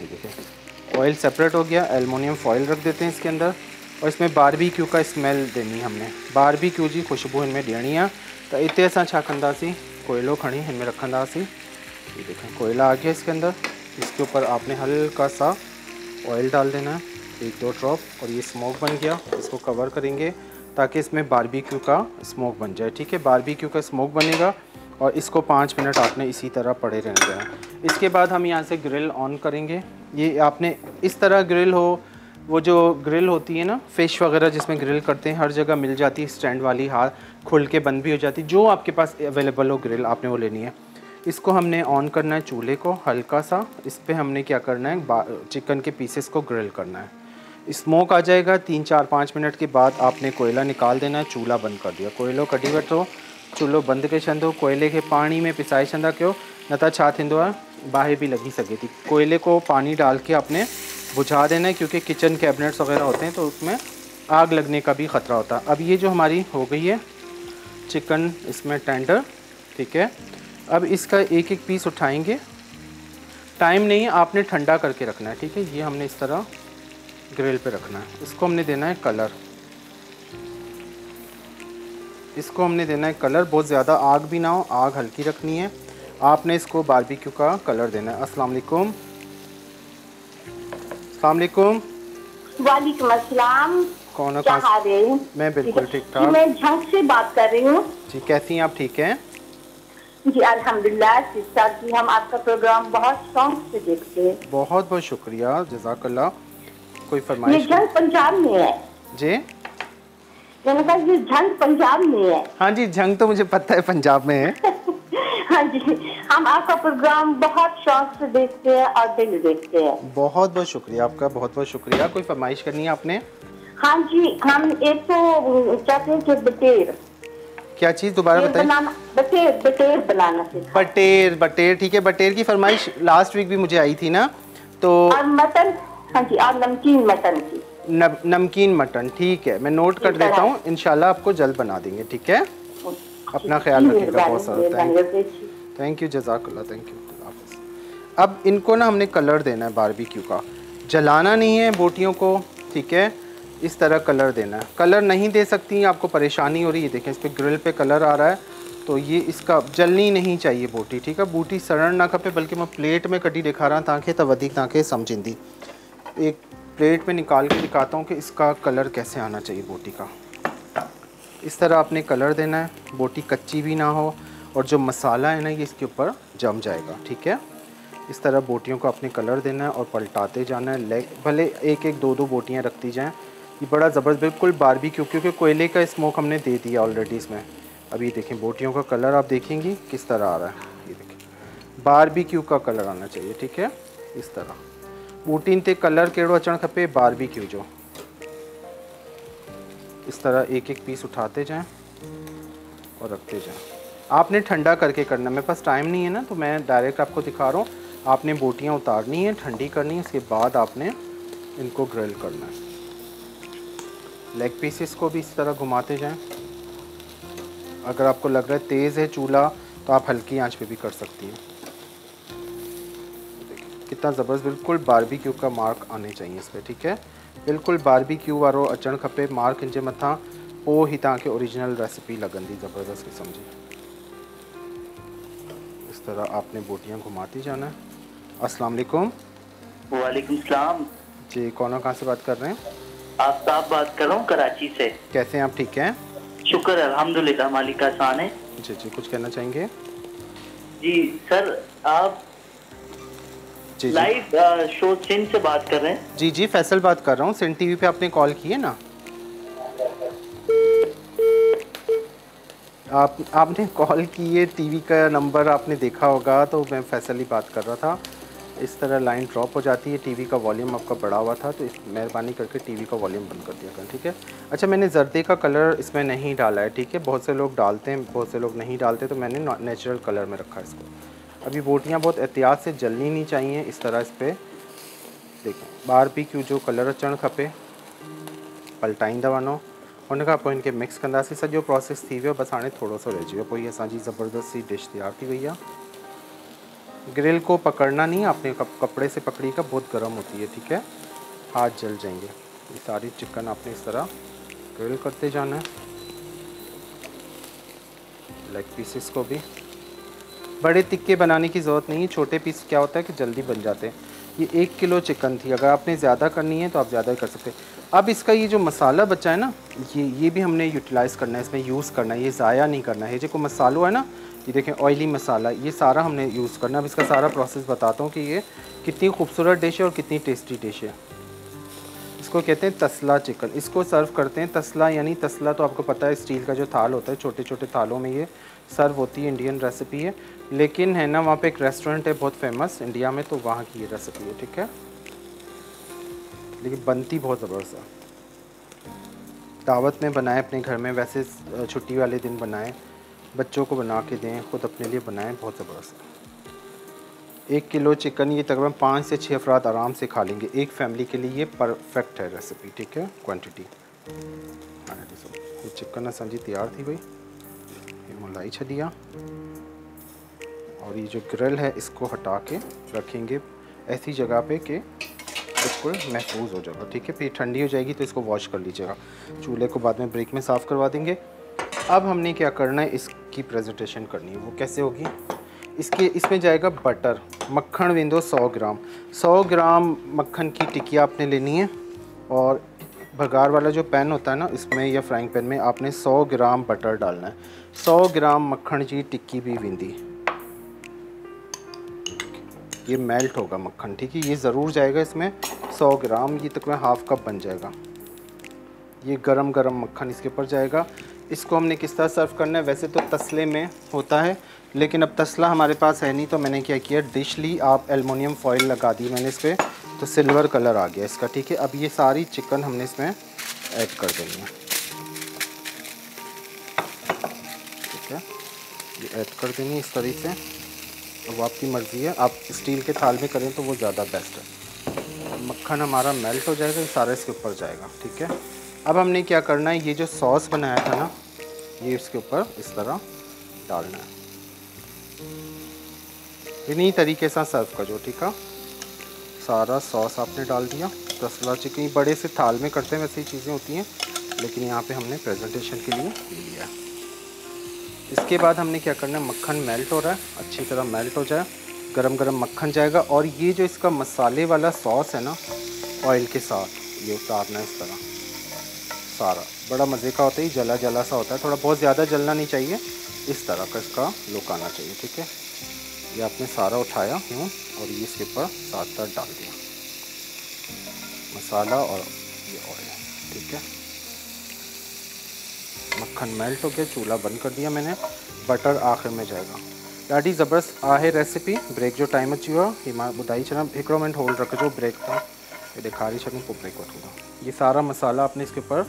देखिए ऑयल सेपरेट हो गया एलमोनियम फॉयल रख देते हैं इसके अंदर। और इसमें बारबी क्यू का स्मेल देनी हमने। बारबी क्यू जी खुशबू इनमें ॾियणी है। तो इतने असां छा कंदासीं कोयलो खड़ी इनमें रखंदासीं। ये देखें, कोयला आ गया इसके अंदर। इसके ऊपर आपने हल्का सा ऑयल डाल देना है, एक दो ड्रॉप और ये स्मोक बन गया। इसको कवर करेंगे ताकि इसमें बारबेक्यू का स्मोक बन जाए, ठीक है? बारबेक्यू का स्मोक बनेगा और इसको पाँच मिनट आपने इसी तरह पड़े रहने देना इसके बाद हम यहाँ से ग्रिल ऑन करेंगे। ये आपने इस तरह ग्रिल हो, वो जो ग्रिल होती है ना फ़िश वगैरह जिसमें ग्रिल करते हैं, हर जगह मिल जाती है स्टैंड वाली हाथ खुल के बंद भी हो जाती जो आपके पास अवेलेबल हो ग्रिल आपने वो लेनी है। इसको हमने ऑन करना है चूल्हे को हल्का सा। इस पर हमने क्या करना है? चिकन के पीसेस को ग्रिल करना है। स्मोक आ जाएगा तीन, चार, पाँच मिनट के बाद आपने कोयला निकाल देना है, चूल्हा बंद कर दिया। कोयलो कटी बैठो चूल्हो बंद के छंदो कोयले के पानी में पिसाई छंदा कयो न तो छा थींदो बाहि भी लगी सके थी। कोयले को पानी डाल के आपने बुझा देना है, क्योंकि किचन कैबिनेट्स वगैरह होते हैं तो उसमें आग लगने का भी ख़तरा होता है। अब ये जो हमारी हो गई है, चिकन इसमें टेंडर ठीक है? अब इसका एक एक पीस उठाएँगे। टाइम नहीं आपने ठंडा करके रखना है ठीक है? ये हमने इस तरह ग्रिल पे रखना है। इसको हमने देना है कलर। इसको हमने देना है कलर। बहुत ज़्यादा आग भी ना हो आग हल्की रखनी है। आपने इसको बारबेक्यू का कलर देना है। अस्सलाम वालेकुम। अस्सलाम वालेकुम। वालेकुम अस्सलाम। कौन है मैं बिल्कुल ठीक ठाक। मैं झंग से बात कर रही हूँ। जी कैसी हैं? आप ठीक हैं? जी अल्हम्दुलिल्लाह सिस्टर जी हम आपका प्रोग्राम बहुत शौक से देखते हैं। बहुत बहुत शुक्रिया जजाकल्ला कोई फरमाइश? ये झंग पंजाब में है। जी? मैंने कहा ये झंग पंजाब में है। हाँ जी जंग तो मुझे पता है पंजाब में है। हाँ जी हम आपका प्रोग्राम बहुत शौक से देखते हैं और दिल देखते हैं। बहुत बहुत शुक्रिया आपका बहुत बहुत शुक्रिया। कोई फरमाइश करनी है आपने? हाँ जी हम एक तो चाहते हैं कि बटेर क्या चीज़ दोबारा बताइए बटेर बटेर बनाना बटेर बटेर ठीक है बटेर की फरमाइश लास्ट वीक भी मुझे आई थी ना तो मटन हाँ जी और नमकीन मटन की। नमकीन मटन ठीक है मैं नोट कर देता हूँ। इनशाला आपको जल्द बना देंगे ठीक है? अपना ख्याल रखिएगा बहुत सारा थैंक थैंक यू जजाकल्ला थैंक यू अब इनको ना हमने कलर देना है बारबेक्यू का। जलाना नहीं है बोटियों को ठीक है? इस तरह कलर देना है। कलर नहीं दे सकती हैं, आपको परेशानी हो रही है। देखें, इस पर ग्रिल पे कलर आ रहा है तो ये इसका जलनी नहीं चाहिए बोटी, ठीक है? बूटी सड़न ना खपे, बल्कि मैं प्लेट में कटी दिखा रहा ताकि त वधीक तव्हांखे समझींदी। एक प्लेट में निकाल के दिखाता हूँ कि इसका कलर कैसे आना चाहिए बोटी का। इस तरह आपने कलर देना है, बोटी कच्ची भी ना हो, और जो मसाला है ना, ये इसके ऊपर जम जाएगा, ठीक है? इस तरह बोटियों को अपने कलर देना है और पलटाते जाना है। लेग भले एक एक दो दो बोटियाँ रखती जाएँ ये बड़ा ज़बरदस्त, बिल्कुल बारबी क्यों क्योंकि कोयले का स्मोक हमने दे दिया ऑलरेडी इसमें। अब ये देखें, बोटियों का कलर आप देखेंगी, किस तरह आ रहा है। ये देखें बारबी क्यू का कलर आना चाहिए, ठीक है? इस तरह। बूटीन ते कलर कहिड़ो अचणु खपे बारबी क्यू जो। इस तरह एक एक पीस उठाते जाएँ और रखते जाएँ। आपने ठंडा करके करना, मेरे पास टाइम नहीं है ना तो मैं डायरेक्ट आपको दिखा रहा हूँ। आपने बोटियाँ उतारनी है, ठंडी करनी है, उसके बाद आपने इनको ग्रिल करना है। लेग पीसेस को भी इस तरह घुमाते जाएँ। अगर आपको लग रहा है तेज़ है चूल्हा तो आप हल्की आँच पे भी कर सकती हैं। कितना ज़बरदस्त बिल्कुल बारबी का मार्क आने चाहिए इस पर ठीक है? बिल्कुल बारबी क्यू वारो अचणु खपे मार्क इन जे मथां पोइ ई तव्हांखे ओरिजिनल रेसिपी लॻंदी ज़बरदस्त क़िस्म जी। इस तरह आपने बोटियाँ घुमाती जाना है। अस्सलाम वालेकुम। वालेकुम सलाम। जी कौन कहाँ से बात कर रहे हैं? आफ्ताब बात कर रहा हूँ कराची से। कैसे हैं आप? ठीक हैं? शुक्र है अल्हम्दुलिल्लाह मालिक का एहसान है। जी जी कुछ कहना चाहेंगे? जी सर आप जी जी। लाइव शो सिंध से बात कर रहे हैं? जी जी फैसल बात कर रहा हूँ। सिंध टीवी पे आपने कॉल की है ना? आप आपने कॉल की है टीवी का नंबर आपने देखा होगा तो मैं फैसल ही बात कर रहा था। इस तरह लाइन ड्रॉप हो जाती है, टीवी का वॉल्यूम आपका बढ़ा हुआ था तो मेहरबानी करके टीवी का वॉल्यूम बंद कर दिया करें ठीक है? अच्छा मैंने जर्दे का कलर इसमें नहीं डाला है, ठीक है? बहुत से लोग डालते हैं, बहुत से लोग नहीं डालते तो मैंने नेचुरल कलर में रखा है इसको। अभी बोटियाँ बहुत एहतियात से जलनी नहीं चाहिए, इस तरह इस पर देखें। ॿार बि क्यू जो कलर अचणु खपे पलटाईंदा वञो हुन खां पोइ हिनखे मिक्स कंदासीं सॼो प्रोसेस थी वियो बसि हाणे थोरो सो रहिजी वियो पोइ असांजी ज़बरदस्त डिश तैयार थी वई आहे ग्रिल को पकड़ना नहीं आपने कप, कपड़े से पकड़िएगा बहुत गर्म होती है ठीक है? हाथ जल जाएँगे। ये सारी चिकन आपने इस तरह ग्रिल करते जाना है। लेग पीसेस को भी। बड़े तिक्के बनाने की ज़रूरत नहीं है छोटे पीस क्या होता है कि जल्दी बन जाते हैं। ये एक किलो चिकन थी अगर आपने ज़्यादा करनी है तो आप ज़्यादा कर सकते हैं। अब इसका ये जो मसाला बचा है ना ये ये भी हमने यूटिलाइज़ करना है इसमें यूज़ करना है ये ज़ाया नहीं करना है। ये जो मसालो है ना ये देखें ऑयली मसाला ये सारा हमने यूज़ करना अब इसका सारा प्रोसेस बताता हूँ कि ये कितनी खूबसूरत डिश है और कितनी टेस्टी डिश है। इसको कहते हैं तसला चिकन। इसको सर्व करते हैं तसला, यानी तसला तो आपको पता है स्टील का जो थाल होता है छोटे छोटे थालों में ये सर्व होती है इंडियन रेसिपी है। लेकिन है ना, वहाँ पे एक रेस्टोरेंट है, बहुत फ़ेमस इंडिया में तो वहाँ की ये रेसिपी है, ठीक है? लेकिन बनती बहुत ज़बरदस्त दावत में बनाए, अपने घर में, वैसे छुट्टी वाले दिन बनाए। बच्चों को बना के दें, ख़ुद अपने लिए बनाएँ, बहुत ज़बरदस्त है। एक किलो चिकन ये तकरीबन पाँच से छः अफराद आराम से खा लेंगे। एक फैमिली के लिए ये परफेक्ट है रेसिपी, ठीक है? क्वांटिटी। ये चिकन असांजी तैयार थी भाई। ये मलाई छदिया और ये जो ग्रिल है, इसको हटा के रखेंगे ऐसी जगह पे कि बिल्कुल महफूज हो जाएगा, ठीक है? फिर ठंडी हो जाएगी तो इसको वॉश कर लीजिएगा। चूल्हे को बाद में ब्रेक में साफ़ करवा देंगे। अब हमने क्या करना है, इसकी प्रेजेंटेशन करनी है। वो कैसे होगी? इसके, इसमें जाएगा बटर मक्खन विंदो 100 ग्राम। 100 ग्राम मक्खन की टिकिया आपने लेनी है और भगार वाला जो पैन होता है ना, इसमें या फ्राइंग पैन में आपने 100 ग्राम बटर डालना है। 100 ग्राम मक्खन जी टिक्की भी विंदी ये मेल्ट होगा मक्खन, ठीक है? ये ज़रूर जाएगा इसमें 100 ग्राम, ये तक हाफ़ कप बन जाएगा। ये गरम गरम मक्खन इसके ऊपर जाएगा। इसको हमने किस तरह सर्व करना है, वैसे तो तसले में होता है, लेकिन अब तसला हमारे पास है नहीं तो मैंने क्या किया डिश ली, आप एलमोनियम फॉइल लगा दी मैंने इस पर तो सिल्वर कलर आ गया इसका, ठीक है? अब ये सारी चिकन हमने इसमें ऐड कर देनी है। ठीक है? ये ऐड कर देनी इस तरीके से। अब आपकी मर्ज़ी है, आप स्टील के थाल में करें तो वो ज़्यादा बेस्ट है। मक्खन हमारा मेल्ट हो जाएगा सारा इसके ऊपर जाएगा, ठीक है? अब हमने क्या करना है, ये जो सॉस बनाया था ना, ये इसके ऊपर इस तरह डालना है। इन्हीं तरीके से सर्व कर जो ठीक है? सारा सॉस आपने डाल दिया। तसला चिकन, बड़े से थाल में करते हैं, वैसे ही चीज़ें होती हैं, लेकिन यहाँ पे हमने प्रेजेंटेशन के लिए लिया। इसके बाद हमने क्या करना है, मक्खन मेल्ट हो रहा है, अच्छी तरह मेल्ट हो जाए, गरम गरम मक्खन जाएगा, और ये जो इसका मसाले वाला सॉस है ना ऑयल के साथ, ये उतारना है इस तरह। सारा। बड़ा मज़े का होता है जला जला सा होता है। थोड़ा बहुत ज़्यादा जलना नहीं चाहिए। इस तरह का इसका लुक आना चाहिए, ठीक है? ये आपने सारा उठाया हूँ और ये इसके ऊपर साथ साथ डाल दिया। मसाला और ये ऑयल ठीक है? मक्खन मेल्ट हो गया, चूल्हा बंद कर दिया मैंने। बटर आखिर में जाएगा। ॾाढी ज़बरदस्त, आहे रेसिपी ब्रेक जो टाइम अची वियो आहे हीअ माँ ॿुधाई छॾां हिकिड़ो मिनट होल्ड रखिजो ब्रेक था। ये ॾेखारे छॾूं पोइ ब्रेक वठूँगा ये सारा मसाला आपने इसके ऊपर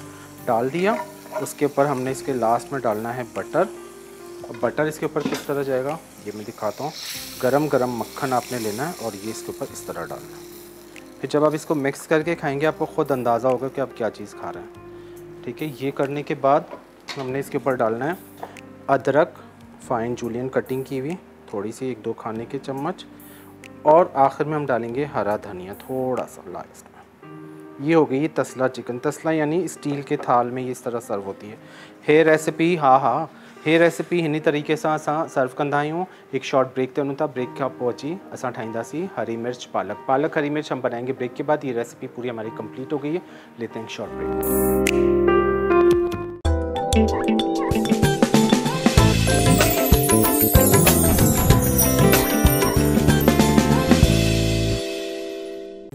डाल दिया। उसके ऊपर हमने इसके लास्ट में डालना है बटर और बटर इसके ऊपर किस तरह जाएगा? ये मैं दिखाता हूँ। गरम गरम मक्खन आपने लेना है और ये इसके ऊपर इस तरह डालना है। फिर जब आप इसको मिक्स करके खाएँगे, आपको ख़ुद अंदाज़ा होगा कि आप क्या चीज़ खा रहे हैं। ठीक है, ये करने के बाद हमने इसके ऊपर डालना है अदरक फ़ाइन जूलियन कटिंग की हुई, थोड़ी सी, एक दो खाने के चम्मच। और आखिर में हम डालेंगे हरा धनिया थोड़ा सा ला में ये हो गई तसला चिकन। तसला यानी स्टील के थाल में ये इस तरह सर्व होती है। हे रेसिपी, हा हा। हे रेसिपी हिन तरीक़े सां असां सर्व कंदा हिकु शॉर्ट ब्रेक ते वञूं ब्रेक खां पोइ अची असां हरी मिर्च, पालक। पालक, हरी मिर्च हम बनाएँगे ब्रेक के बाद। ये रेसिपी पूरी हमारी कंप्लीट हो गई है। लेते हैं short break.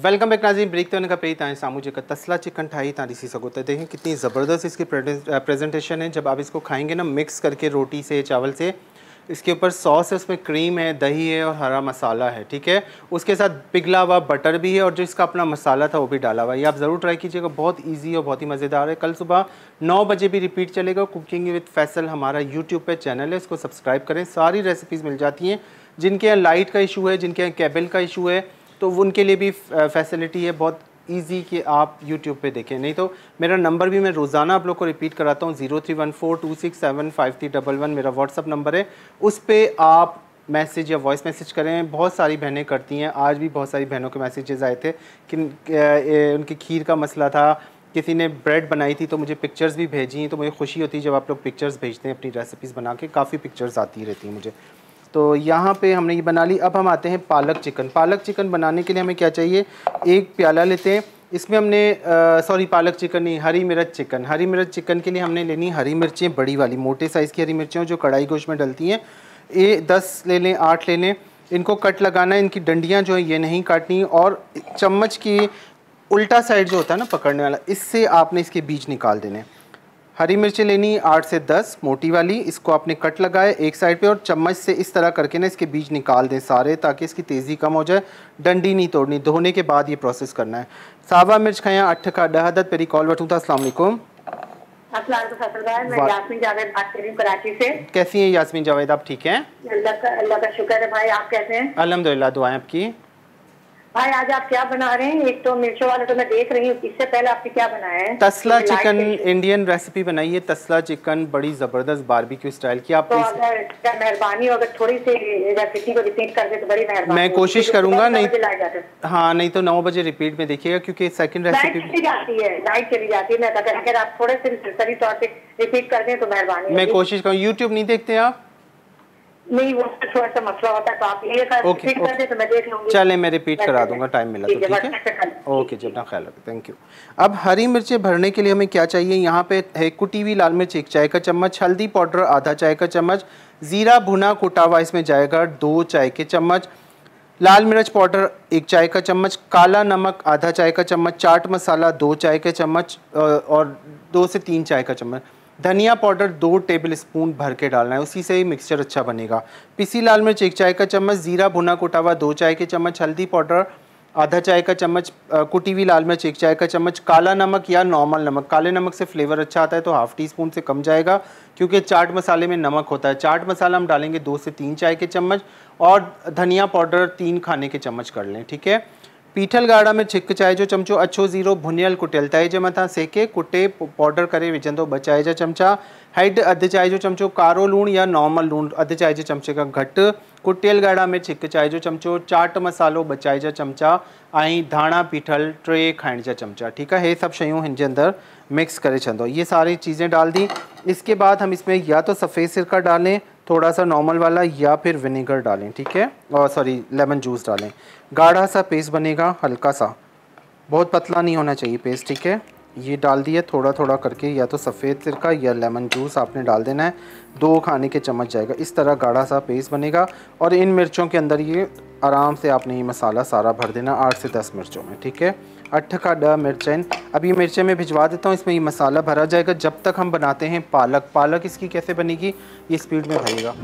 Welcome back Nazeen, break ते खां पहिरीं तव्हांजे साम्हूं जेका तसला चिकन ठाही तव्हां ॾिसी सघो था देखें, कितनी ज़बरदस्त इसकी प्रेजेंटेशन है। जब आप इसको खाएँगे ना मिक्स करके रोटी से, चावल से, इसके ऊपर सॉस है, उसमें क्रीम है, दही है और हरा मसाला है, ठीक है? उसके साथ पिघला हुआ बटर भी है और जो इसका अपना मसाला था, वो भी डाला हुआ है। ये आप ज़रूर ट्राई कीजिएगा, बहुत ईजी और बहुत ही मज़ेदार है। कल सुबह नौ बजे भी रिपीट चलेगा कुकिंग विद फैसल हमारा यूट्यूब पर चैनल है, इसको सब्सक्राइब करें, सारी रेसिपीज़ मिल जाती हैं, जिनके यहाँ लाइट का इशू है, जिनके यहाँ केबल का इशू है तो उनके लिए भी फैसिलिटी है, बहुत ईजी कि आप यूट्यूब पे देखें। नहीं तो मेरा नंबर भी मैं रोज़ाना आप लोग को रिपीट कराता हूँ zero three one four two six seven five three double one मेरा व्हाट्सअप नंबर है। उस पर आप मैसेज या वॉइस मैसेज करें, बहुत सारी बहनें करती हैं। आज भी बहुत सारी बहनों के मैसेजेस आए थे कि उनकी खीर का मसला था, किसी ने ब्रेड बनाई थी तो मुझे पिक्चर्स भी भेजी तो मुझे खुशी होती है जब आप लोग पिक्चर्स भेजते हैं अपनी रेसिपीज़ बना के, काफ़ी पिक्चर्स आती रहती हैं मुझे। तो यहाँ पे हमने ये बना ली। अब हम आते हैं पालक चिकन। पालक चिकन बनाने के लिए हमें क्या चाहिए? एक प्याला लेते हैं। इसमें हमने सॉरी पालक चिकन नहीं, हरी मिर्च चिकन। हरी मिर्च चिकन के लिए हमने लेनी हरी मिर्चें, बड़ी वाली, मोटे साइज़ की हरी मिर्चें जो कढ़ाई गोश्त में डलती हैं। ये दस ले लें, आठ ले लें। इनको कट लगाना है इनकी डंडियाँ जो है, ये नहीं काटनी। और चम्मच की उल्टा साइड जो होता है ना, पकड़ने वाला, इससे आपने इसके बीज निकाल देने। हरी मिर्ची लेनी आठ से दस मोटी वाली इसको आपने कट लगाए एक साइड पे और चम्मच से इस तरह करके ना इसके बीज निकाल दें सारे ताकि इसकी तेज़ी कम हो जाए डंडी नहीं तोड़नी धोने के बाद ये प्रोसेस करना है। सावा मिर्च खाया अठ का डह अदद पेरी कॉल वठूँ था अस्सलाम वालेकुम। अस्सलाम वालेकुम फैसल भाई मैं वाह। जावेद बात कर रही कराची से। कैसी हैं यास्मीन जावेद आप ठीक हैं? अल्लाह का अल्लाह का शुक्र है भाई आप कैसे हैं? दुआएँ आपकी। भाई आज आप क्या बना रहे हैं? एक तो मिर्चों वाले तो मैं देख रही हूँ इससे पहले आपने क्या बनाया है? तसला चिकन इंडियन रेसिपी बनाई है। तसला चिकन बड़ी ज़बरदस्त बारबेक्यू स्टाइल की। आप तो अगर मेहरबानी हो अगर थोड़ी सी रेसिपी को रिपीट कर दे तो बड़ी मेहरबानी मैं कोशिश करूँगा, नहीं- है। नहीं तो नौ बजे रिपीट में देखिएगा क्योंकि सेकंड रेसिपी चली जाती है लाइट चली जाती है। मैं अगर आप थोड़े से सही तौर पे रिपीट कर दें तो मेहरबानी मैं कोशिश करूँ यूट्यूब नहीं देखते आप? नहीं वो थोड़ा सा मसला होता है तो आप ये कर ओके, ओके। तो मैं देख लूँगी। चले मैं रिपीट करा दूँगा टाइम मिला तो ठीक है। ओके जी अपना ख्याल रखें थैंक यू अब हरी मिर्चें भरने के लिए हमें क्या चाहिए? यहाँ पे है कुटी हुई लाल मिर्च एक चाय का चम्मच हल्दी पाउडर आधा चाय का चम्मच ज़ीरा भुना कुटा हुआ इसमें जाएगा दो चाय के चम्मच लाल मिर्च पाउडर एक चाय का चम्मच काला नमक आधा चाय का चम्मच चाट मसाला दो चाय के चम्मच और दो से तीन चाय का चम्मच। धनिया पाउडर दो टेबल स्पून भर के डालना है, उसी से ही मिक्सचर अच्छा बनेगा। पिसी लाल मिर्च, एक चाय का चम्मच, ज़ीरा भुना कुटा हुआ दो चाय के चम्मच, हल्दी पाउडर, आधा चाय का चम्मच कुटी हुई लाल मिर्च, एक चाय का चम्मच, काला नमक या नॉर्मल नमक। काले नमक से फ्लेवर अच्छा आता है तो हाफ़ टी स्पून से कम जाएगा, क्योंकि चाट मसाले में नमक होता है। चाट मसाला हम डालेंगे दो से तीन चाय के चम्मच और धनिया पाउडर तीन खाने के चम्मच कर लें, ठीक है? पीठल गाढ़ा में छिक चाहे जो चमचो अच्छो ज़ीरो भुनियल कुटियल तए जे मथां सेके कुटे पाउडर करे विझंदो ॿ चांहि जा चमचा हेड अधु चांहि जो चमचो कारो लूणु या नॉर्मल लूणु अधु चांहि जे चमचे खां घटि कुटियल ॻाढ़ा में छिक चांहि जो चमचो चाट मसालो ॿ चांहि जा चमचा ऐं धाणा पीठल टे खाइण जा चमचा ठीक है ये सब शयूं जे अंदर मिक्स करे छंदो ये सारी चीज़ें डाल दी इसके बाद हम इसमें या तो सफ़ेद सिरका डालें थोड़ा सा नॉर्मल वाला या फिर विनेगर डालें, ठीक है? और सॉरी लेमन जूस डालें। गाढ़ा सा पेस्ट बनेगा, हल्का सा। बहुत पतला नहीं होना चाहिए पेस्ट ठीक है? ये डाल दिया थोड़ा थोड़ा करके, या तो सफ़ेद सिरका या लेमन जूस आपने डाल देना है। दो खाने के चम्मच जाएगा। इस तरह गाढ़ा सा पेस्ट बनेगा। और इन मिर्चों के अंदर ये आराम से आपने ये मसाला सारा भर देना, आठ से दस मिर्चों में, ठीक है? अठ का ड मिर्चन अब ये मिर्चें मैं भिजवा देता हूँ, इसमें ये मसाला भरा जाएगा। जब तक हम बनाते हैं पालक। पालक इसकी कैसे बनेगी? ये स्पीड में भरेगा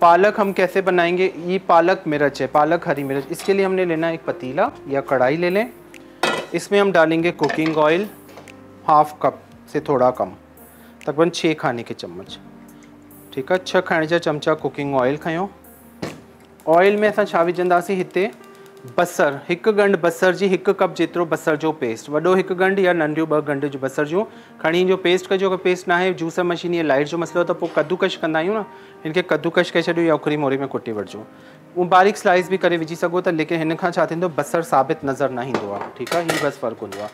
पालक हम कैसे बनाएँगे? ये पालक मिर्च है, पालक हरी मिर्च। इसके लिए हमने लेना एक पतीला या कढ़ाई ले लें। इसमें हम डालेंगे कुकिंग ऑयल हाफ़ कप से थोड़ा कम, तकरीबन छः खाने के चम्मच। ठीक है? छह खाने जा चमचा कुकिंग ऑयल खयों ऑयल में असां छा विझंदासीं हिते बसर, हिकु गंढ बसर जी, हिकु कप जेतिरो बसर जो पेस्ट वॾो हिकु गंढ या नंढियूं ॿ गंढ जो बसर जूं। खणी जो पेस्ट कजो, अगरि पेस्ट न आहे जूसर मशीन या लाइट जो मसलो, त कद्दूकश कंदा न हिनखे कद्दूकश करे छॾियो या उखरी मोरी में कुटी वठिजो। उहो बारीक स्लाइस बि करे सघो था, लेकिन थींदो, बसर साबित नज़र न हीअ बसि फ़र्क़ु आहे।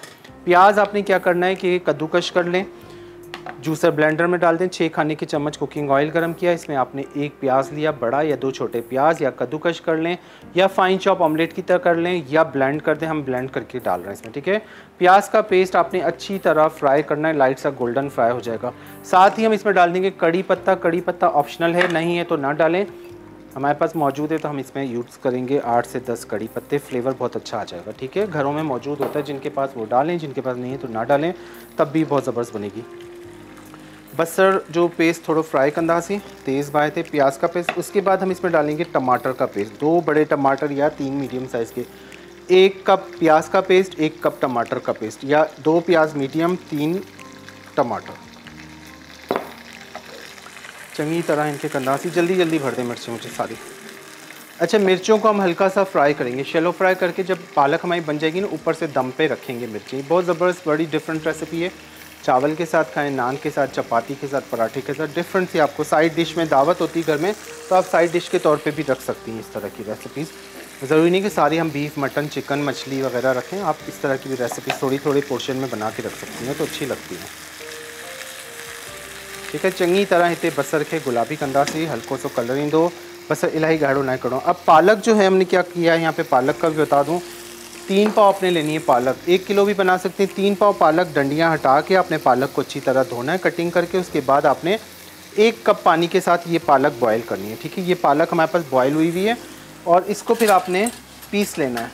प्याज आपने क्या करना है कि कद्दूकश कर लें। जूसर ब्लेंडर में डाल दें छः खाने के चम्मच कुकिंग ऑयल गरम किया। इसमें आपने एक प्याज लिया, बड़ा या दो छोटे प्याज, या कद्दूकश कर लें, या फाइन चॉप ऑमलेट की तरह कर लें, या ब्लेंड कर दें। हम ब्लेंड करके डाल रहे हैं इसमें, ठीक है? प्याज का पेस्ट आपने अच्छी तरह फ्राई करना है। लाइट सा गोल्डन फ्राई हो जाएगा। साथ ही हम इसमें डाल देंगे कड़ी पत्ता। कड़ी पत्ता ऑप्शनल है, नहीं है तो ना डालें। हमारे पास मौजूद है तो हम इसमें यूज़ करेंगे आठ से दस कड़ी पत्ते। फ्लेवर बहुत अच्छा आ जाएगा, ठीक है? घरों में मौजूद होता है, जिनके पास वो डालें, जिनके पास नहीं है तो ना डालें। तब भी बहुत ज़बरदस्त बनेगी। बसर जो पेस्ट थोड़ा फ्राई करना कंदासीं तेज़ बाए थे प्याज का पेस्ट उसके बाद हम इसमें डालेंगे टमाटर का पेस्ट दो बड़े टमाटर या तीन मीडियम साइज़ के। एक कप प्याज का पेस्ट एक कप टमाटर का पेस्ट या दो प्याज मीडियम तीन टमाटर। चंगी तरह इनके कंदासी जल्दी जल्दी भर दें मिर्ची मुझे सारी। अच्छा मिर्चों को हम हल्का सा फ्राई करेंगे। शेलो फ्राई करके जब पालक हमारी बन जाएगी ना, ऊपर से दम पे रखेंगे मिर्ची। बहुत ज़बरदस्त, बड़ी डिफरेंट रेसिपी है। चावल के साथ खाएँ, नान के साथ, चपाती के साथ, पराठे के साथ डिफरेंट सी आपको साइड डिश में दावत होती है घर में तो आप साइड डिश के तौर पे भी रख सकती हैं इस तरह की रेसिपीज़ ज़रूरी नहीं कि सारी हम बीफ मटन चिकन मछली वगैरह रखें, आप इस तरह की भी रेसिपीज़ थोड़ी थोड़ी पोर्शन में बना के रख सकती हैं तो अच्छी लगती है। ठीक है चङी तरह हिते बसर खे गुलाबी कंदासीं हल्को सो कलर ईंदो बस इलाही गाढ़ो ना करो। अब पालक जो है हमने क्या किया है, यहाँ पे पालक का भी बता दूँ तीन पाव आपने लेनी है पालक। एक किलो भी बना सकते हैं। तीन पाव पालक डंडियाँ हटा के आपने पालक को अच्छी तरह धोना है, कटिंग करके। उसके बाद आपने एक कप पानी के साथ ये पालक बॉयल करनी है, ठीक है? ये पालक हमारे पास बॉयल हुई हुई है और इसको फिर आपने पीस लेना है,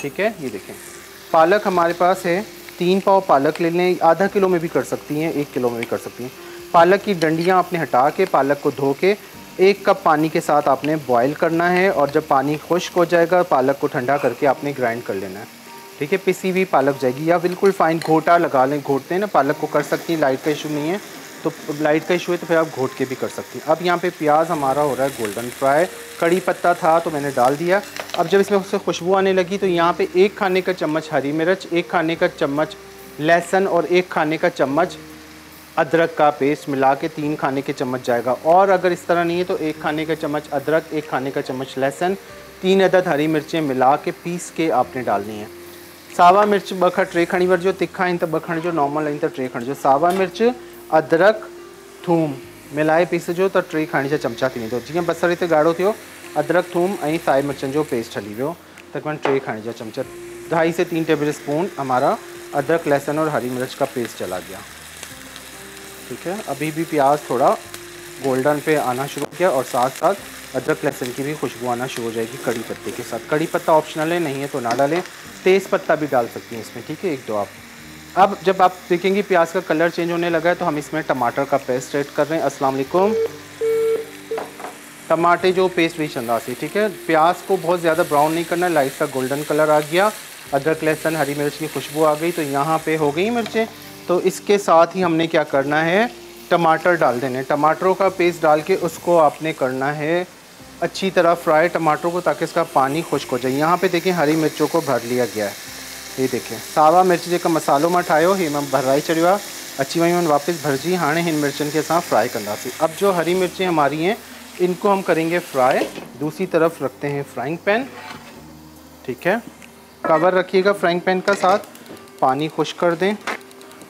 ठीक है? ये देखें। पालक हमारे पास है, तीन पाव पालक ले लें। आधा किलो में भी कर सकती हैं, एक किलो में भी कर सकती हैं। पालक की डंडियाँ आपने हटा के, पालक को धो के एक कप पानी के साथ आपने बॉयल करना है और जब पानी खुश्क हो जाएगा पालक को ठंडा करके आपने ग्राइंड कर लेना है। ठीक है, पिसी हुई पालक जाएगी या बिल्कुल फाइन घोटा लगा लें, घोटते हैं ना, पालक को कर सकती हैं लाइट का इशू नहीं है। तो लाइट का इशू है तो फिर आप घोट के भी कर सकती हैं। अब यहाँ पे प्याज हमारा हो रहा है गोल्डन फ्राई कड़ी पत्ता था तो मैंने डाल दिया। अब जब इसमें उससे खुशबू आने लगी तो यहाँ पे एक खाने का चम्मच हरी मिर्च, एक खाने का चम्मच लहसुन और एक खाने का चम्मच अदरक का पेस्ट मिला के तीन खाने के चम्मच जाएगा। और अगर इस तरह नहीं है तो एक खाने का चम्मच अदरक, एक खाने का चम्मच लहसुन, तीन अदद हरी मिर्चें मिला के पीस के आपने डालनी है। सावा मिर्च ॿ खां टे खणी तिखा आहिनि त ॿ खणिजो नॉर्मल आहिनि त टे खणिजो सावा मिर्च, अदरक, थूम मिलाए पीसजो त टे खाइण जा चमचा थी वेंदो जीअं बसर हिते ॻाढ़ो थियो, अदरक, थूम ऐं साए मिर्चनि जो पेस्ट हली वियो, तक़रीबन टे खाइण जा चमचा। ढाई से तीन टेबल स्पून हमारा अदरक, लहसुन और हरी मिर्च का पेस्ट चला गया। ठीक है? अभी भी प्याज थोड़ा गोल्डन पे आना शुरू किया और साथ साथ अदरक लहसुन की भी खुशबू आना शुरू हो जाएगी कड़ी पत्ते के साथ। कड़ी पत्ता ऑप्शनल है, नहीं है तो ना डालें। तेज़ पत्ता भी डाल सकती हैं इसमें, ठीक है? एक दो आप। अब जब आप देखेंगे प्याज का कलर चेंज होने लगा है तो हम इसमें टमाटर का पेस्ट ऐड कर रहे हैं। वालेकुम। टमाटे जो पेस्ट भी चंदा से, ठीक है? प्याज को बहुत ज़्यादा ब्राउन नहीं करना लाइट सा गोल्डन कलर आ गया। अदरक, लहसुन, हरी मिर्च की खुशबू आ गई तो यहाँ पे हो गई मिर्चें। तो इसके साथ ही हमने क्या करना है? टमाटर डाल देने। टमाटरों का पेस्ट डाल के उसको आपने करना है अच्छी तरह फ्राई टमाटरों को ताकि इसका पानी खुश्क हो जाए। यहाँ पे देखें, हरी मिर्चों को भर लिया गया है। ये देखें, सावा मिर्च जेका मसालो माँ ठाहियो ही माँ भराए चढ़ियो आहे अची वियूं आहिनि वापसि भरिजी हाणे हिन मिर्चनि के असां फ्राई कंदासीं अब जो हरी मिर्चें हमारी हैं, इनको हम करेंगे फ्राई दूसरी तरफ़ रखते हैं फ्राइंग पैन ठीक है? कवर रखिएगा फ्राइंग पैन का साथ। पानी खुश कर दें।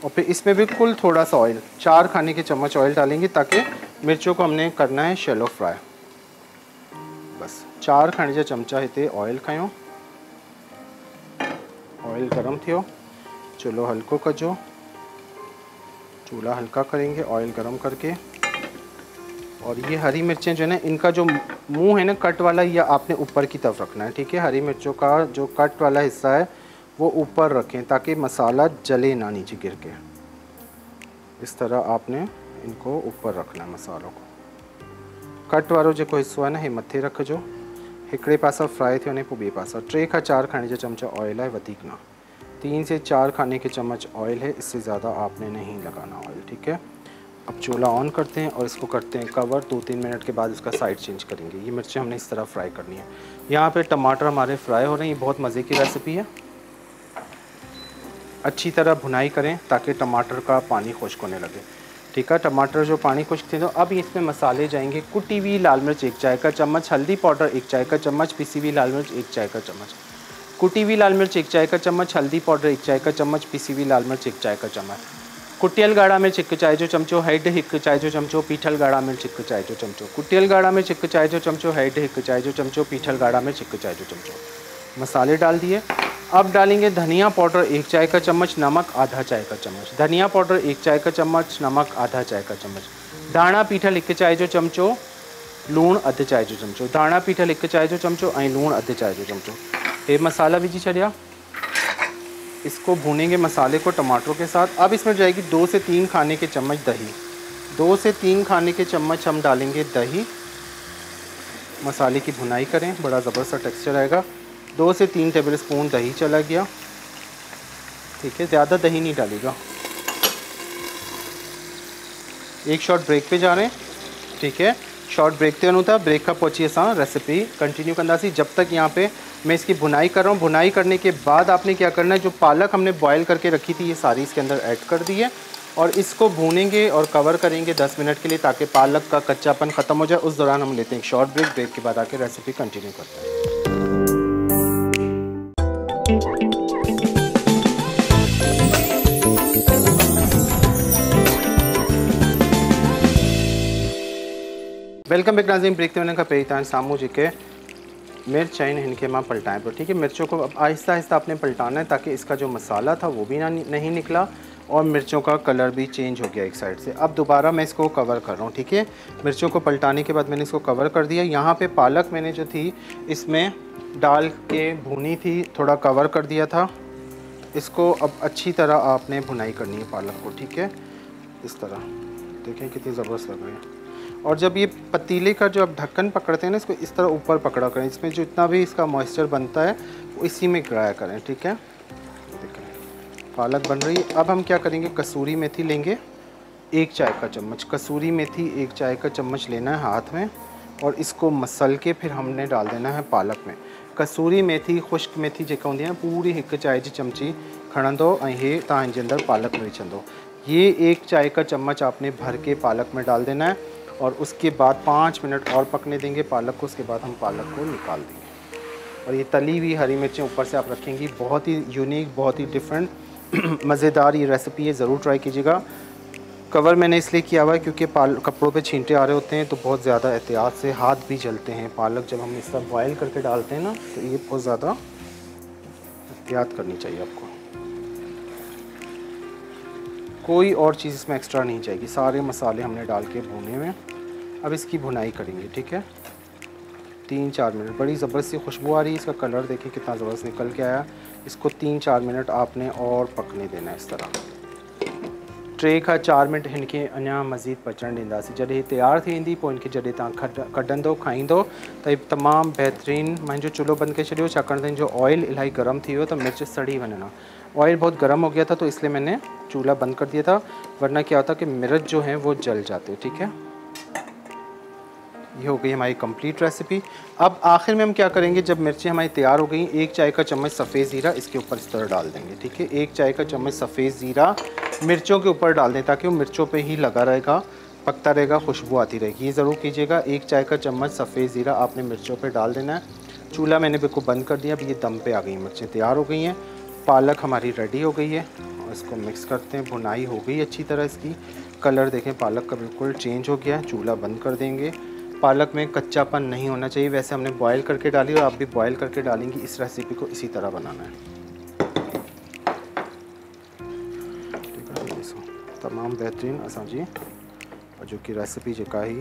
और फिर इसमें बिल्कुल थोड़ा सा ऑयल चार खाने के चम्मच ऑयल डालेंगे ताकि मिर्चों को हमने करना है शेलो फ्राई बस, चार खाने जा चमचा हिते ऑयल खयों। ऑयल गरम थियो। चूल्हो हल्को कजो। चूल्हा हल्का करेंगे ऑयल गरम करके। और ये हरी मिर्चें जो है ना, इनका जो मुँह है ना, कट वाला, ये आपने ऊपर की तरफ़ रखना है, ठीक है? हरी मिर्चों का जो कट वाला हिस्सा है वो ऊपर रखें ताकि मसाला जले ना नीचे गिर के। इस तरह आपने इनको ऊपर रखना है मसालों को। कट वारो जेको हिस्सो आहे न हे मथे रखिजो हिकिड़े पासा फ्राई वञे पोइ ॿिए पासा। टे खां चार खाने जा चमचा ऑयल है, वधीक ना। तीन से चार खाने के चम्मच ऑयल है, इससे ज़्यादा आपने नहीं लगाना ऑयल, ठीक है? अब चूल्हा ऑन करते हैं और इसको करते हैं कवर। दो तीन मिनट के बाद इसका साइड चेंज करेंगे। ये मिर्चें हमने इस तरह फ्राई करनी है। यहाँ पे टमाटर हमारे फ्राई हो रहे हैं। ये बहुत मज़े की रेसिपी है। अच्छी तरह भुनाई करें ताकि टमाटर का पानी खुश्क होने लगे ठीक है टमाटर जो पानी खुश्क थे तो अब इसमें मसाले जाएँगे कुटी हुई लाल मिर्च एक चाय का चम्मच हल्दी पाउडर एक चाय का चम्मच पिसी हुई लाल मिर्च एक चाय का चम्मच कुटी हुई लाल मिर्च एक चाय का चम्मच हल्दी पाउडर एक चाय का चम्मच पिसी हुई लाल मिर्च एक चाय का चम्मच कुटियल गाढ़ा मिर्च हिकु चाय जो चमचो हेड हिकु चाय जो चमचो पीठल गाढ़ा मिर्च हिकु चाय जो चमचो कुटियल गाढ़ा मिर्च हिकु चाय जो चमचो हेड हिकु चाय जो चमचो पीठल गाढ़ा मिर्च हिकु चाय जो चमचो मसाले डाल दिए। अब डालेंगे धनिया पाउडर, एक चाय का चम्मच, नमक, आधा चाय का चम्मच। धनिया पाउडर, एक चाय का चम्मच, नमक, आधा चाय का चम्मच। धाणा पीठल हिकु चाय जो चमचो, लूणु अधु चाय जो चमचो। धाणा पीठल हिकु चाय जो चमचो ऐं लूणु अधु चांहि जो चमचो। ये मसाला विझी छॾिया इसको भूनेंगे मसाले को टमाटरों के साथ। अब इसमें जाएगी दो से तीन खाने के चम्मच दही। दो से तीन खाने के चम्मच हम डालेंगे दही। मसाले की भुनाई करें, बड़ा ज़बरदस्त टेक्सचर आएगा। दो से तीन टेबल स्पून दही चला गया। ठीक है, ज़्यादा दही नहीं डालेगा। एक शॉर्ट ब्रेक पे जा रहे हैं। ठीक है शॉर्ट ब्रेक ते था ब्रेक खां पहुची असां रेसिपी कंटिन्यू कंदासीं जब तक यहाँ पे मैं इसकी बुनाई कर रहा हूँ बुनाई करने के बाद आपने क्या करना है, जो पालक हमने बॉयल करके रखी थी, ये सारी इसके अंदर ऐड कर दी है। और इसको भूनेंगे और कवर करेंगे 10 मिनट के लिए, ताकि पालक का कच्चापन ख़त्म हो जाए। उस दौरान हम लेते हैं एक शॉर्ट ब्रेक ब्रेक के बाद आके रेसिपी कंटिन्यू करते हैं। वेलकम बैक नाज़रीन, ब्रेक ते वञण खां पहिरीं तव्हां साम्हूं जेके मिर्च आहिनि हिनखे माँ पलटाएँ पियो ठीक है, मिर्चों को अब आहिस्ता आहिस्ता आपने पलटाना है, ताकि इसका जो मसाला था वो भी ना, नहीं निकला, और मिर्चों का कलर भी चेंज हो गया एक साइड से। अब दोबारा मैं इसको कवर कर रहा हूँ, ठीक है? मिर्चों को पलटाने के बाद मैंने इसको कवर कर दिया। यहाँ पे पालक मैंने जो थी, इसमें डाल के भुनी थी, थोड़ा कवर कर दिया था। इसको अब अच्छी तरह आपने भुनाई करनी है पालक को, ठीक है? इस तरह। देखें कितनी ज़बरदस्त लग रही है। और जब ये पतीले का जो आप ढक्कन पकड़ते हैं ना, इसको इस तरह ऊपर पकड़ा करें। इसमें जो इतना भी इसका मॉइस्चर बनता है, वो इसी में गिराया करें, ठीक है? देखें। पालक बन रही है। अब हम क्या करेंगे? कसूरी मेथी लेंगे। एक चाय का चम्मच। कसूरी मेथी एक चाय का चम्मच लेना है हाथ में और इसको मसल के फिर हमने डाल देना है पालक में। कसूरी मेथी, खुश्क मेथी हूंदी आहे पूरी हिकु चांहि जी चमची खणंदो ऐं हे तव्हां हिनजे अंदरि पालक विझंदो ये एक चाय का चम्मच आपने भर के पालक में डाल देना है और उसके बाद पाँच मिनट और पकने देंगे पालक को, उसके बाद हम पालक को निकाल देंगे। और ये तली हुई हरी मिर्चें ऊपर से आप रखेंगी, बहुत ही यूनिक बहुत ही डिफरेंट मज़ेदार ये रेसिपी है, ज़रूर ट्राई कीजिएगा। कवर मैंने इसलिए किया हुआ है क्योंकि पाल कपड़ों पे छींटे आ रहे होते हैं तो बहुत ज़्यादा एहतियात से हाथ भी जलते हैं। पालक जब हम इस तरह बॉयल करके डालते हैं ना तो ये बहुत ज़्यादा एहतियात करनी चाहिए आपको। कोई और चीज़ इसमें एक्स्ट्रा नहीं चाहिए सारे मसाले हमने डाल के भुने में अब इसकी भुनाई करेंगे, ठीक है? तीन चार मिनट। बड़ी ज़बरदस्त सी खुशबू आ रही है। इसका कलर देखिए कितना ज़बरदस्त निकल के आया। इसको तीन चार मिनट आपने और पकने देना है इस तरह। टे का चार मिनट इनके अञा मज़ीद पचन ॾींदासीं। जैसे हीअ तयारु थी वेंदी पोइ हिनखे जॾहिं तव्हां कढंदो त हीअ तमामु बहितरीनु मुंहिंजो चुल्हो बंदि हिनजो ऑयल इलाही गर्म थी त मिर्च सड़ी वन ऑयल बहुत गर्म हो गया था तो इसलिए मैंने चूल्हा बंद कर दिया था, वरना क्या होता कि मिर्च जो है, वो जल जाते, ठीक है? ये हो गई हमारी कंप्लीट रेसिपी अब आखिर में हम क्या करेंगे, जब मिर्चें हमारी तैयार हो गई, एक चाय का चम्मच सफ़ेद ज़ीरा, इसके ऊपर इस तरह डाल देंगे, ठीक है? एक चाय का चम्मच सफ़ेद ज़ीरा, मिर्चों के ऊपर डाल दें ताकि वो मिर्चों पे ही लगा रहेगा, पकता रहेगा, खुशबू आती रहेगी। ये ज़रूर कीजिएगा, एक चाय का चम्मच सफ़ेद ज़ीरा आपने मिर्चों पर डाल देना है। चूल्हा मैंने बिल्कुल बंद कर दिया, अब ये दम पे आ गई मिर्चें तैयार हो गई हैं। पालक हमारी रेडी हो गई है इसको मिक्स करते हैं, भुनाई हो गई अच्छी तरह इसकी। कलर देखें, पालक का बिल्कुल चेंज हो गया है, चूल्हा बंद कर देंगे। पालक में कच्चापन नहीं होना चाहिए। वैसे हमने बॉयल करके डाली और आप भी बॉयल करके डालेंगी। इस रेसिपी को इसी तरह बनाना है। तमामु बेहतरीन असांजी जो कि रेसिपी जेका ही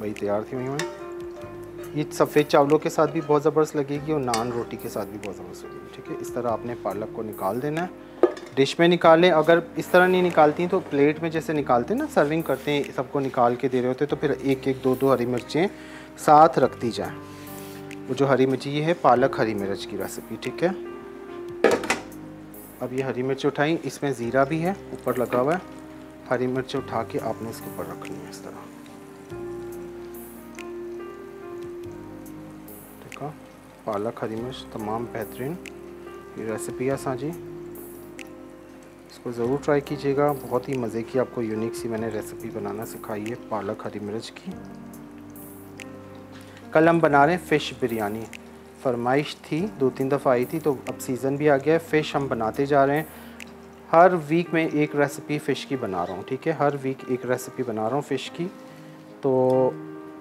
वही तैयार थी हुई हैं ये सफ़ेद चावलों के साथ भी बहुत ज़बरदस्त लगेगी और नान रोटी के साथ भी बहुत ज़बरदस्त लगेगी। ठीक है, इस तरह आपने पालक को निकाल देना है। डिश में निकालें। अगर इस तरह नहीं निकालती तो प्लेट में जैसे निकालते हैं ना, सर्विंग करते हैं, सबको निकाल के दे रहे होते हैं तो फिर एक एक दो दो हरी मिर्चें साथ रख दी जाएँ। वो जो हरी मिर्ची, ये है पालक हरी मिर्च की रेसिपी ठीक है? अब ये हरी मिर्च उठाई, इसमें ज़ीरा भी है, ऊपर लगा हुआ है। हरी मिर्च उठा के आपने इसके ऊपर रखनी है इस तरह। ठीक है पालक, हरी मिर्च, तमाम बेहतरीन ये रेसिपी है असांजी इसको ज़रूर ट्राई कीजिएगा। बहुत ही मज़े की आपको यूनिक सी मैंने रेसिपी बनाना सिखाई है, पालक, हरी मिर्च की। कल हम बना रहे हैं फ़िश बिरयानी। फरमाइश थी, दो तीन दफ़ा आई थी तो अब सीज़न भी आ गया है। फ़िश हम बनाते जा रहे हैं। हर वीक में एक रेसिपी फ़िश की बना रहा हूँ, ठीक है? हर वीक एक रेसिपी बना रहा हूँ फ़िश की। तो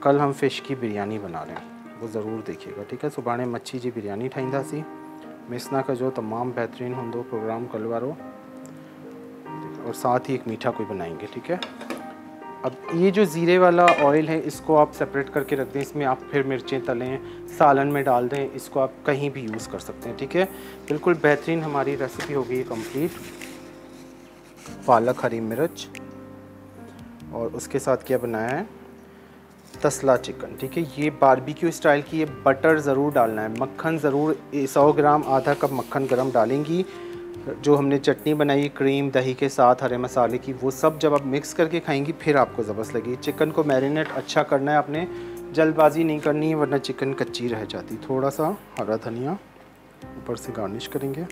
कल हम फ़िश की बिरयानी बना रहे हैं। वो ज़रूर देखिएगा, ठीक है? सुभाणे मच्छी जी बिरयानी ठाहींदासीं मिस ना कजो, तमामु बहितरीन हूंदो प्रोग्राम कल वारो। और साथ ही एक मीठा कोई बनाएँगे, ठीक है? अब ये जो ज़ीरे वाला ऑयल है, इसको आप सेपरेट करके रख दें। इसमें आप फिर मिर्चें, तलें सालन में डाल दें, इसको आप कहीं भी यूज़ कर सकते हैं, ठीक है? बिल्कुल बेहतरीन हमारी रेसिपी हो गई है कंप्लीट पालक, हरी मिर्च, और उसके साथ क्या बनाया है? तसला चिकन, ठीक है? ये बारबेक्यू स्टाइल की ये बटर ज़रूर डालना है। मक्खन ज़रूर सौ ग्राम, आधा कप मक्खन गरम डालेंगी। जो हमने चटनी बनाई क्रीम दही के साथ, हरे मसाले की, वो सब जब आप मिक्स करके खाएँगी, फिर आपको ज़बरदस्त लगेगी। चिकन को मैरिनेट अच्छा करना है आपने। जल्दबाजी नहीं करनी है वरना चिकन कच्ची रह जाती। थोड़ा सा हरा धनिया ऊपर से गार्निश करेंगे।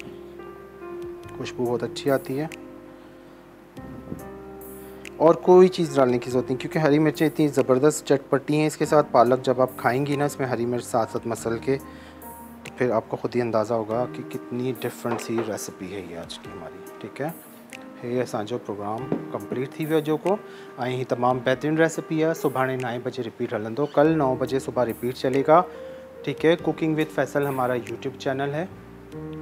खुशबू बहुत अच्छी आती है। और कोई चीज़ डालने की ज़रूरत नहीं, क्योंकि हरी मिर्चें इतनी ज़बरदस्त चटपटी हैं इसके साथ, पालक जब आप खाएँगी ना, इसमें हरी मिर्च साथ साथ मसल के फिर आपको ख़ुद ही अंदाज़ा होगा कि कितनी डिफरेंट सी रेसिपी है ये आज की हमारी, ठीक है? हे असांजो प्रोग्राम कंप्लीट थी वियो जेको ऐं ही तमामु बहितरीनु रेसिपी आहे सुभाणे नाए बजे रिपीट हलंदो कल नौ बजे सुबह रिपीट चलेगा। ठीक है? कुकिंग विद फैसल हमारा यूट्यूब चैनल है।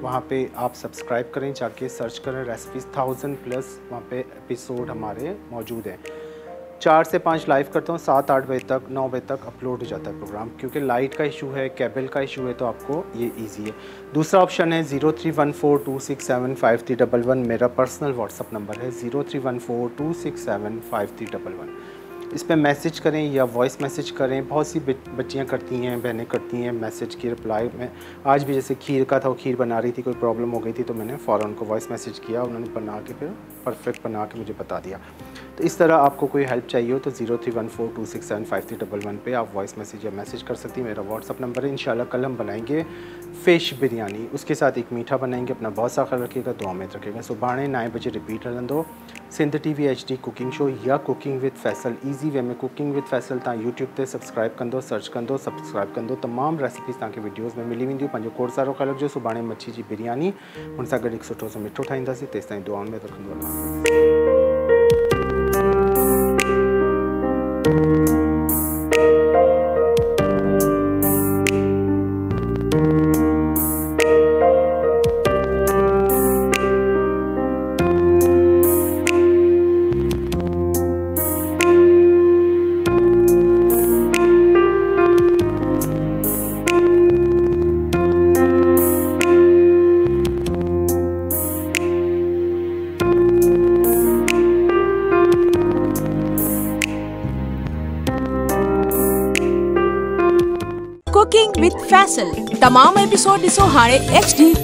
वहाँ पे आप सब्सक्राइब करें, जाके सर्च करें। रेसिपीज़ थाउज़ेंड प्लस वहाँ पे एपिसोड हमारे मौजूद हैं। चार से पाँच लाइव करता हूँ, सात, आठ बजे तक, नौ बजे तक अपलोड हो जाता है प्रोग्राम क्योंकि लाइट का इशू है केबल का इशू है तो आपको ये इजी है। दूसरा ऑप्शन है zero three one four two six seven five three double one मेरा पर्सनल व्हाट्सअप नंबर है zero three one four two six seven five three double one इस पर मैसेज करें या वॉइस मैसेज करें, बहुत सी बच्चियाँ करती हैं, बहनें करती हैं मैसेज की रिप्लाई में। आज भी जैसे खीर का था, वो खीर बना रही थी, कोई प्रॉब्लम हो गई थी तो मैंने फ़ौर उनको वॉइस मैसेज किया, उन्होंने बना के फिर परफेक्ट बना के मुझे बता दिया। तो इस तरह आपको कोई हेल्प चाहिए हो तो zero three one four two six seven five three double one पर आप वॉइस मैसेज या मैसेज कर सकती हैं। मेरा व्हाट्सअप नंबर है। इन कल हम बनाएँगे फ़िश बिरयानी उसके साथ एक मीठा बनाएँगे, अपना बहुत सा ख्याल रखिएगा, दुआ में रखिएगा सुबह नए बजे रिपीट हलंदो Sindh T V H D cooking show या cooking with Faisal easy way में कुकिंग विद फैसल तव्हां यूट्यूब ते सब्सक्राइब कंदो सर्च कंदो सब्सक्राइब कंदो तमामु रेसिपीज़ तव्हांखे वीडियोज़ में मिली वेंदियूं पंहिंजो खोड़ सारो ख्यालु रखिजो सुभाणे मच्छी जी बिरयानी। हुन सां गॾु हिकु सुठो सो मिठो ठाहींदासीं तेसिताईं दुआउनि में रखंदो cooking H D